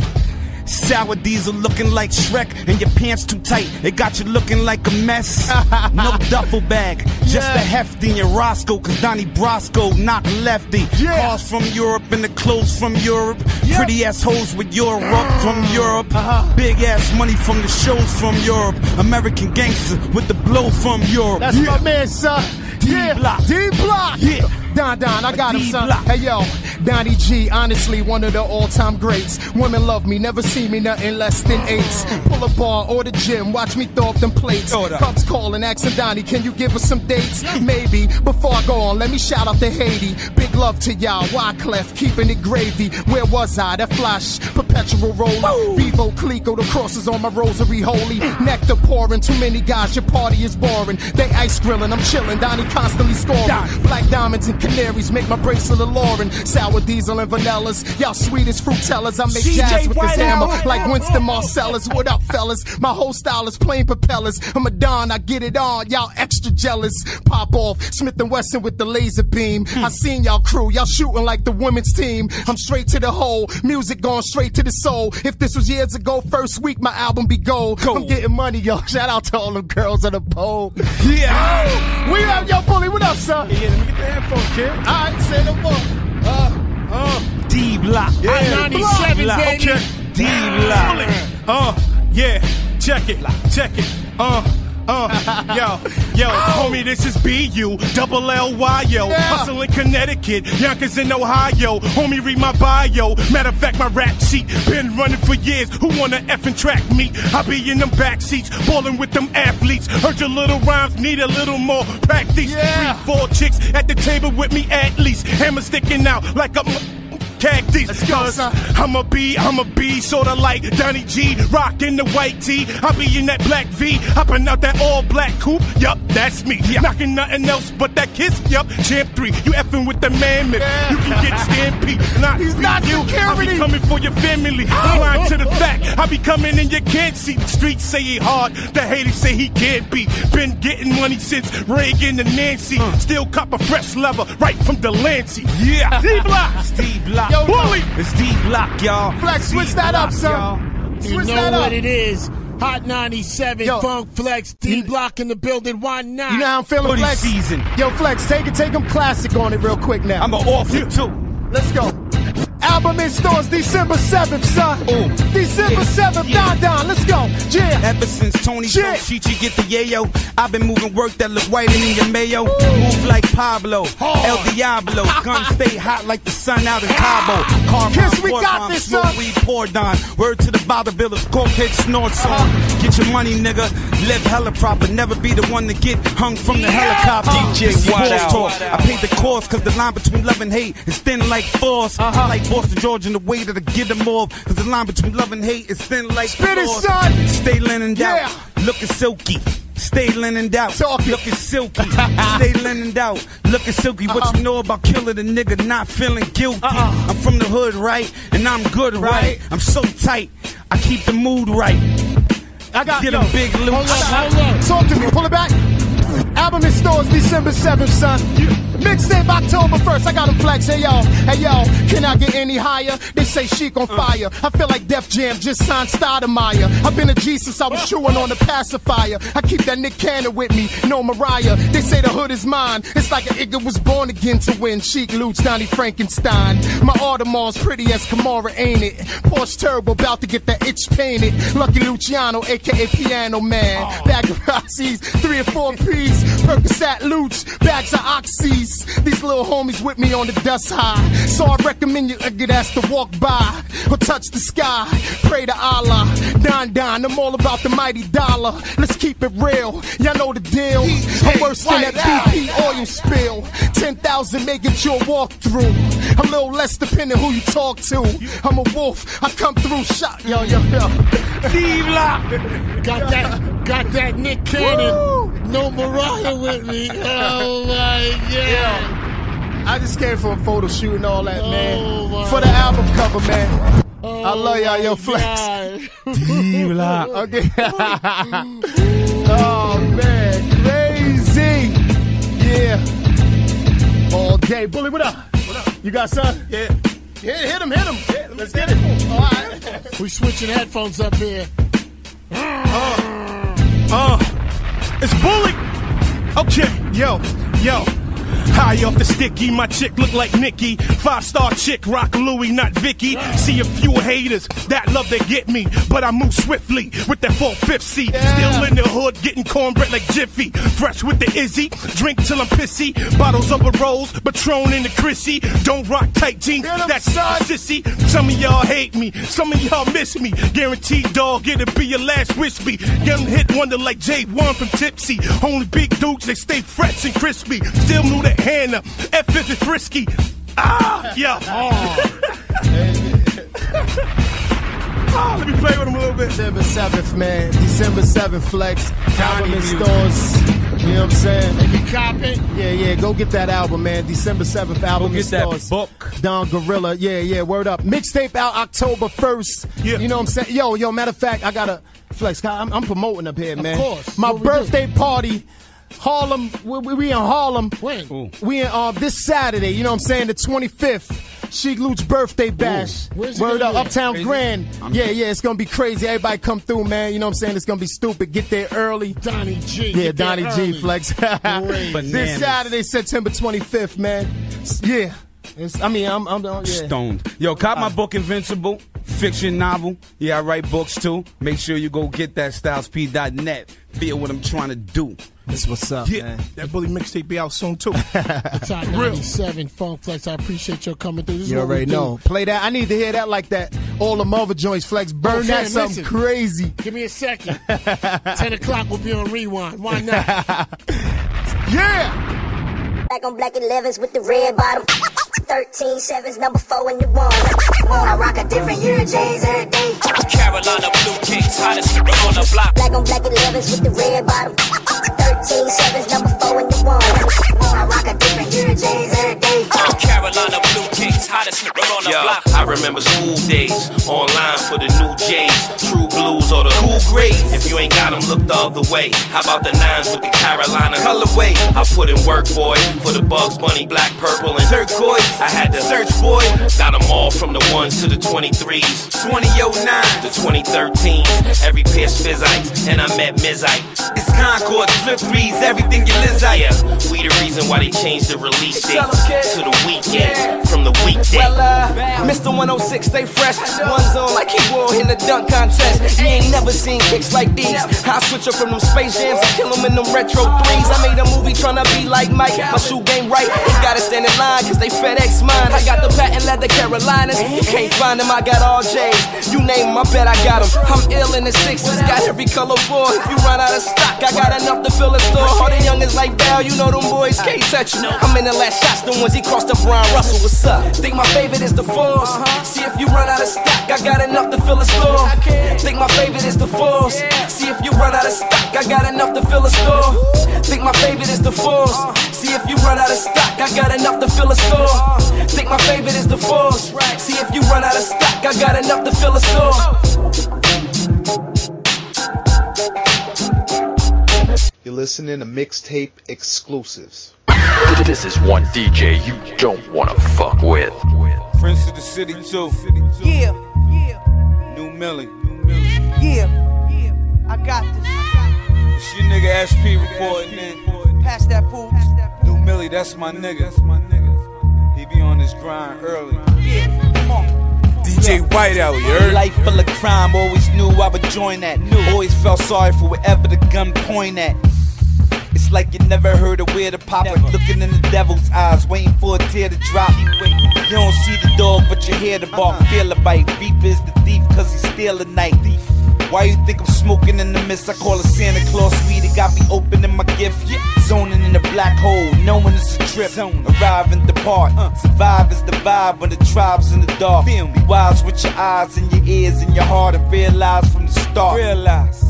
[SPEAKER 8] Sour diesel looking like Shrek, and your pants too tight. It got you looking like a mess. [LAUGHS] no duffel bag, just a hefty and Roscoe, cause Donnie Brasco knock lefty. Cars from Europe and the clothes from Europe. Pretty ass hoes with uh-huh. Europe from Europe. Big ass money from the shows from Europe. American gangster with the blow from Europe.
[SPEAKER 3] That's my man, son. Yeah,
[SPEAKER 8] D-Block.
[SPEAKER 3] D Block.
[SPEAKER 8] Yeah.
[SPEAKER 3] Don Don, I got him, son.
[SPEAKER 8] D-Block.
[SPEAKER 3] Hey yo, Donnie G, honestly one of the all-time greats. Women love me, never see me nothing less than eights. Pull a bar or the gym, watch me throw up them plates.
[SPEAKER 8] Throw it up.
[SPEAKER 3] Cubs calling, asking Donnie, can you give us some dates? Maybe. Before I go on, let me shout out to Haiti. Big love to y'all, Wyclef, keeping it gravy. Where was I? That flash, perpetual roller. Veuve Clicquot, the crosses on my rosary holy. Nectar pouring, too many guys, your party is boring. They ice grilling, I'm chilling, Donnie constantly scoring. Black diamonds and canaries make my bracelet alluring. Sour diesel and vanillas, y'all sweet as fruitellas. I make
[SPEAKER 39] CJ
[SPEAKER 3] jazz with this hammer like Wynton Marsalis. What up, fellas? My whole style is plain propellers. I'm a don, I get it on. Y'all extra jealous. Pop off, Smith and Wesson with the laser beam. Hmm. I seen y'all crew, y'all shooting like the women's team. I'm straight to the hole, music going straight to the soul. If this was years ago, first week my album be gold. I'm getting money, y'all. [LAUGHS] Shout out to all them girls on the pole.
[SPEAKER 8] Yeah.
[SPEAKER 3] we have yo bully. What up, son? Yeah, let me get the headphones, kid. All right, say no more. Uh, uh.
[SPEAKER 8] D Block.
[SPEAKER 38] Yeah. 97, baby.
[SPEAKER 8] D Block.
[SPEAKER 12] Uh, yeah, check it, check it. Uh, uh, yo, yo, [LAUGHS] homie, this is BU, double L Y yo. Hustle in Connecticut, Yonkers in Ohio. Homie, read my bio. Matter of fact, my rap sheet been running for years. Who wanna effing track me? I be in them back seats, balling with them athletes. Heard your little rhymes, need a little more practice. Three, four chicks at the table with me at least. Hammer sticking out like a. Cactus, cause I'ma be, I'ma be sorta like Donnie G, rockin' the white tee. I be in that black V, hopping out that all black coupe. Yup, that's me. Knocking nothing else but that kiss. Yup, champ three. You effing with the man, man. You can get stampede. Not He's not you. I be coming for your family. I'm oh, Blind to the oh, oh. fact, I be coming and you can't see. The streets say he hard, the haters say he can't be. Been getting money since Reagan and Nancy. Uh. Still cop a fresh leather right from Delancey. Yeah, [LAUGHS] D block.
[SPEAKER 8] D Block.
[SPEAKER 3] Yo,
[SPEAKER 12] Bully.
[SPEAKER 8] It's D Block, y'all.
[SPEAKER 3] Flex, switch that up, son.
[SPEAKER 38] You
[SPEAKER 3] Switch
[SPEAKER 38] know
[SPEAKER 3] that up.
[SPEAKER 38] what it is. Hot 97,
[SPEAKER 3] Yo.
[SPEAKER 38] Funk Flex, D Block in the building. Why not?
[SPEAKER 3] You know how I'm feeling, Flex?
[SPEAKER 8] season.
[SPEAKER 3] Yo, Flex, take it, take them classic on it real quick now.
[SPEAKER 8] I'm an author too.
[SPEAKER 3] Let's go. Album in stores December 7th, son. December 7th, Don Don, let's go. Yeah.
[SPEAKER 8] Ever since Tony yeah. Chichi get the yayo, I've been moving work that look whiter than your mayo. Move like Pablo, El Diablo. [LAUGHS] Gun stay hot like the sun out in Cabo. Car
[SPEAKER 3] Kiss, we got
[SPEAKER 8] bomb,
[SPEAKER 3] this,
[SPEAKER 8] smoke
[SPEAKER 3] son.
[SPEAKER 8] weed, pour down. Word to the bottle billers, cokehead snorts on. Uh-huh. Get your money, nigga. Live hella proper. Never be the one to get hung from the helicopter.
[SPEAKER 40] DJ
[SPEAKER 8] This is
[SPEAKER 40] White
[SPEAKER 8] Boss
[SPEAKER 40] Out.
[SPEAKER 8] Talk. I paid the cost cause the line between love and hate is thin like force. Uh-huh. Like Boston, Georgia, and the way that I get them off. Cause the line between love and hate is thin like
[SPEAKER 3] Spit it, son.
[SPEAKER 8] Stay linen
[SPEAKER 3] Yeah.
[SPEAKER 8] out. Looking silky. Stay linen out. Looking silky. Stay linen out. Looking silky. What
[SPEAKER 3] Uh-huh.
[SPEAKER 8] you know about killing a nigga not feeling guilty? I'm from the hood, right? And I'm good, right? I'm so tight. I keep the mood right.
[SPEAKER 3] I got
[SPEAKER 8] Get
[SPEAKER 3] yo,
[SPEAKER 8] a big loot.
[SPEAKER 3] Hold up, hold up. Talk to me. Pull it back. Album in stores December 7th, son. Mixtape October 1st. I got them flex. Hey, y'all. Hey, yo. Can I get any higher? They say Sheek on uh. fire. I feel like Def Jam just signed Stoudemire. I've been a G since I was uh. chewing on the pacifier. I keep that Nick Cannon with me. No Mariah. They say the hood is mine. It's like a nigga was born again to win. Sheek Louch, Donnie Frankenstein. My Audemars pretty as Kamara, ain't it? Porsche Turbo about to get that itch painted. Lucky Luciano, aka Piano Man. Bag of Rossies, three or four P's. Percocet loots, bags of oxys. These little homies with me on the dust high. So I recommend you a good ass to walk by or touch the sky. Pray to Allah. Don Don, I'm all about the mighty dollar. Let's keep it real. Y'all know the deal. I'm worse than that BP oil spill. 10,000 make it your walkthrough. A little less depending who you talk to. I'm a wolf. I come through shot. Yo, yo, yo.
[SPEAKER 38] Got that, got that Nick Cannon, no Mariah with me. Oh my god. Yeah.
[SPEAKER 3] I just came from a photo shoot and all that,
[SPEAKER 38] Oh,
[SPEAKER 3] man.
[SPEAKER 38] my
[SPEAKER 3] For the album cover, man.
[SPEAKER 38] Oh,
[SPEAKER 3] I love y'all, yo,
[SPEAKER 38] my
[SPEAKER 3] flex.
[SPEAKER 38] God.
[SPEAKER 3] okay. [LAUGHS] oh, man. Crazy. Yeah. All day. Bully, what up? What up? You got something? Yeah. Hit, hit him, hit him. Yeah, let's get it. All right.
[SPEAKER 38] We switching headphones up here.
[SPEAKER 12] Oh, Uh, it's bully. Okay, yo, yo. High off the sticky, my chick look like Nikki. Five star chick, rock Louis, not Vicky. See a few haters that love to get me, but I move swiftly with that full fifth seat. Still in the hood, getting cornbread like Jiffy. Fresh with the Izzy, drink till I'm pissy. Bottles of a rose, Patron in the Chrissy. Don't rock tight jeans, that's sissy. Some of y'all hate me, some of y'all miss me. Guaranteed dog, it'll be your last wish me. Young hit wonder like J-Kwon from Tipsy. Only big dudes, they stay fresh and crispy. Still knew the hand up, F is frisky. Ah, yeah. Oh, [LAUGHS] let me play with him a little bit.
[SPEAKER 3] December 7th, man. December 7th, Flex. Album in stores. You know what I'm saying?
[SPEAKER 38] If you cop it,
[SPEAKER 3] Yeah, yeah, go get that album, man. December 7th, album
[SPEAKER 40] get
[SPEAKER 3] in
[SPEAKER 40] that book.
[SPEAKER 3] Don Gorilla. Yeah, yeah, word up. Mixtape out October 1st. Yeah. You know what I'm saying? Yo, yo, matter of fact, I got to Flex, I'm, I'm promoting up here, man.
[SPEAKER 38] course.
[SPEAKER 3] My
[SPEAKER 38] What
[SPEAKER 3] birthday party. Harlem, we, we, we in Harlem.
[SPEAKER 38] When?
[SPEAKER 3] We in uh, this Saturday, you know what I'm saying, the 25th. Sheek Louch's birthday bash. Word up. Uptown
[SPEAKER 38] Crazy?
[SPEAKER 3] Grand. Yeah, yeah, it's gonna be crazy. Everybody come through, man. You know what I'm saying? It's gonna be stupid. Get there early.
[SPEAKER 38] Donnie G.
[SPEAKER 3] Yeah, Donnie G flex. [LAUGHS] This Saturday, September 25th, man. Yeah. It's, I mean, I'm, I'm, yeah.
[SPEAKER 40] Stoned. Yo, cop my book Invincible, fiction novel. Yeah, I write books too. Make sure you go get that stylesp.net. Feel what I'm trying to do.
[SPEAKER 3] That's what's up,
[SPEAKER 12] Yeah, that bully mixtape be out soon too. [LAUGHS]
[SPEAKER 38] It's on 97 Funk Flex. I appreciate your coming through. This
[SPEAKER 3] You already know. Play that. I need to hear that like that. All the mother joints, flex. Oh, Burn
[SPEAKER 38] Okay,
[SPEAKER 3] that something
[SPEAKER 38] listen.
[SPEAKER 3] crazy.
[SPEAKER 38] Give me a second. [LAUGHS] 10 o'clock will be on rewind. Why not? [LAUGHS]
[SPEAKER 3] yeah.
[SPEAKER 41] Black on black 11s with the red bottom. 13 sevens, number four in the one. I rock a different year J's every day.
[SPEAKER 6] Carolina blue kicks, hottest on the block.
[SPEAKER 41] Black on black 11s with the red bottom. 13 sevens, number four in the one. I
[SPEAKER 6] remember school days, online for the new J's, true blues or the cool grades. If you ain't got them, look the other way. How about the nines with the Carolina colorway? I put in work, boy, for the Bugs Bunny, black, purple, and turquoise. I had to search, boy. Got them all from the ones to the 23s, 2009 to 2013s. Every pair spizzites, and I met Mizite. It's Concord, flip threes, everything you. Yeah, we the reason why they changed the release date to the weekend from the weekday.
[SPEAKER 25] Well, uh, Mr. 106, stay fresh. One's on like he wore in the dunk contest. You ain't never seen kicks like these. I switch up from them space jams and kill them in them retro threes. I made a movie tryna be like Mike. My shoe game right. Ain't gotta stand in line cause they FedEx mine. I got the patent leather Carolinas. You can't find them, I got all J's. You name 'em, I bet I got 'em. I'm ill in the sixes, got every color for. If you run out of stock, I got enough to fill a store. All the youngins like Bell, you know them boys can't touch you. I'm in the last shots, the ones he crossed up Bryon Russell. What's up? Think my favorite is the force. See if you run out of stock, I got enough to fill a store. Think my favorite is the force. See if you run out of stock, I got enough to fill a store. Think my favorite is the force. See if you run out of stock, I got enough to fill a store. Think my favorite is the force. See if you run out of stock, I got enough to fill a store.
[SPEAKER 5] You're listening to mixtape exclusives.
[SPEAKER 37] This is one DJ you don't wanna fuck with.
[SPEAKER 7] Prince of the city too.
[SPEAKER 42] Yeah, yeah.
[SPEAKER 7] New Millie.
[SPEAKER 42] yeah, yeah. I got this.
[SPEAKER 7] It's your nigga SP reporting in.
[SPEAKER 42] Pass that pool.
[SPEAKER 7] New Millie, that's my nigga. He be on his grind early.
[SPEAKER 42] Yeah, come on.
[SPEAKER 7] DJ Whiteowl, you heard?
[SPEAKER 8] Life full of crime, always knew I would join that. Always felt sorry for whatever the gun point at. It's like you never heard of where to pop it. Looking in the devil's eyes, waiting for a tear to drop. You don't see the dog, but you hear the uh-huh. bark. Feel a bite. Beep is the thief, cause he steal a night. Why you think I'm smoking in the mist? I call it Santa Claus weed. It got me opening my gift. Yeah. Zoning in the black hole, knowing it's a trip. Arrive and depart. Uh. Survive is the vibe when the tribe's in the dark. Be wise with your eyes and your ears and your heart and realize from the start. Realize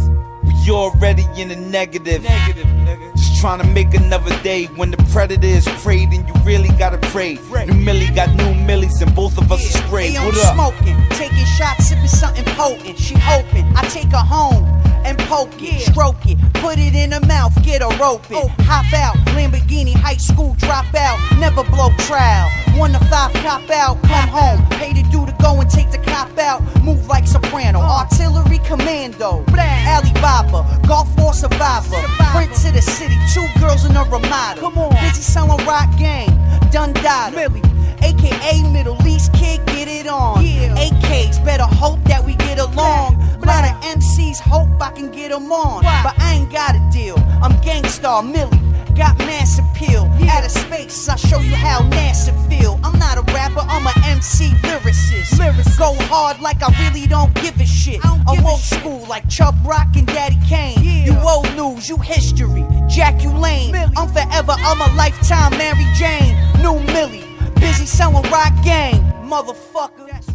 [SPEAKER 8] we already in the negative. Negative, nigga. Just trying to make another day when the predator is preyed and you really gotta pray. New Millie got new millies and both of us are straight.
[SPEAKER 42] Hey, I'm
[SPEAKER 8] What up?
[SPEAKER 42] smoking, taking shots, sipping something potent. She hoping I take her home and poke it, stroke it, put it in her mouth, get her open. Oh. Hop out, Lamborghini, high school dropout, never blow trial. One to five cop out, come home, pay the due to go and take the cop out. Move like soprano, uh. artillery commando, Alibaba, golf war survivor, Print to the city, two girls in a Ramada. Come on, busy selling rock game, Dundada. Millie. AKA Middle East kid, get it on. AKs, better hope that we get along. A lot of MCs hope I can get them on. But I ain't got a deal. I'm gangstar Millie. Got mass appeal. Out of space, I show you how NASA feel. I'm not a rapper, I'm a MC lyricist. Go hard like I really don't give a shit. I'm old school like Chubb Rock and Daddy Kane. You old news, you history. Jack, you lame. I'm forever, I'm a lifetime Mary Jane. New Millie. Busy selling rock game, motherfucker.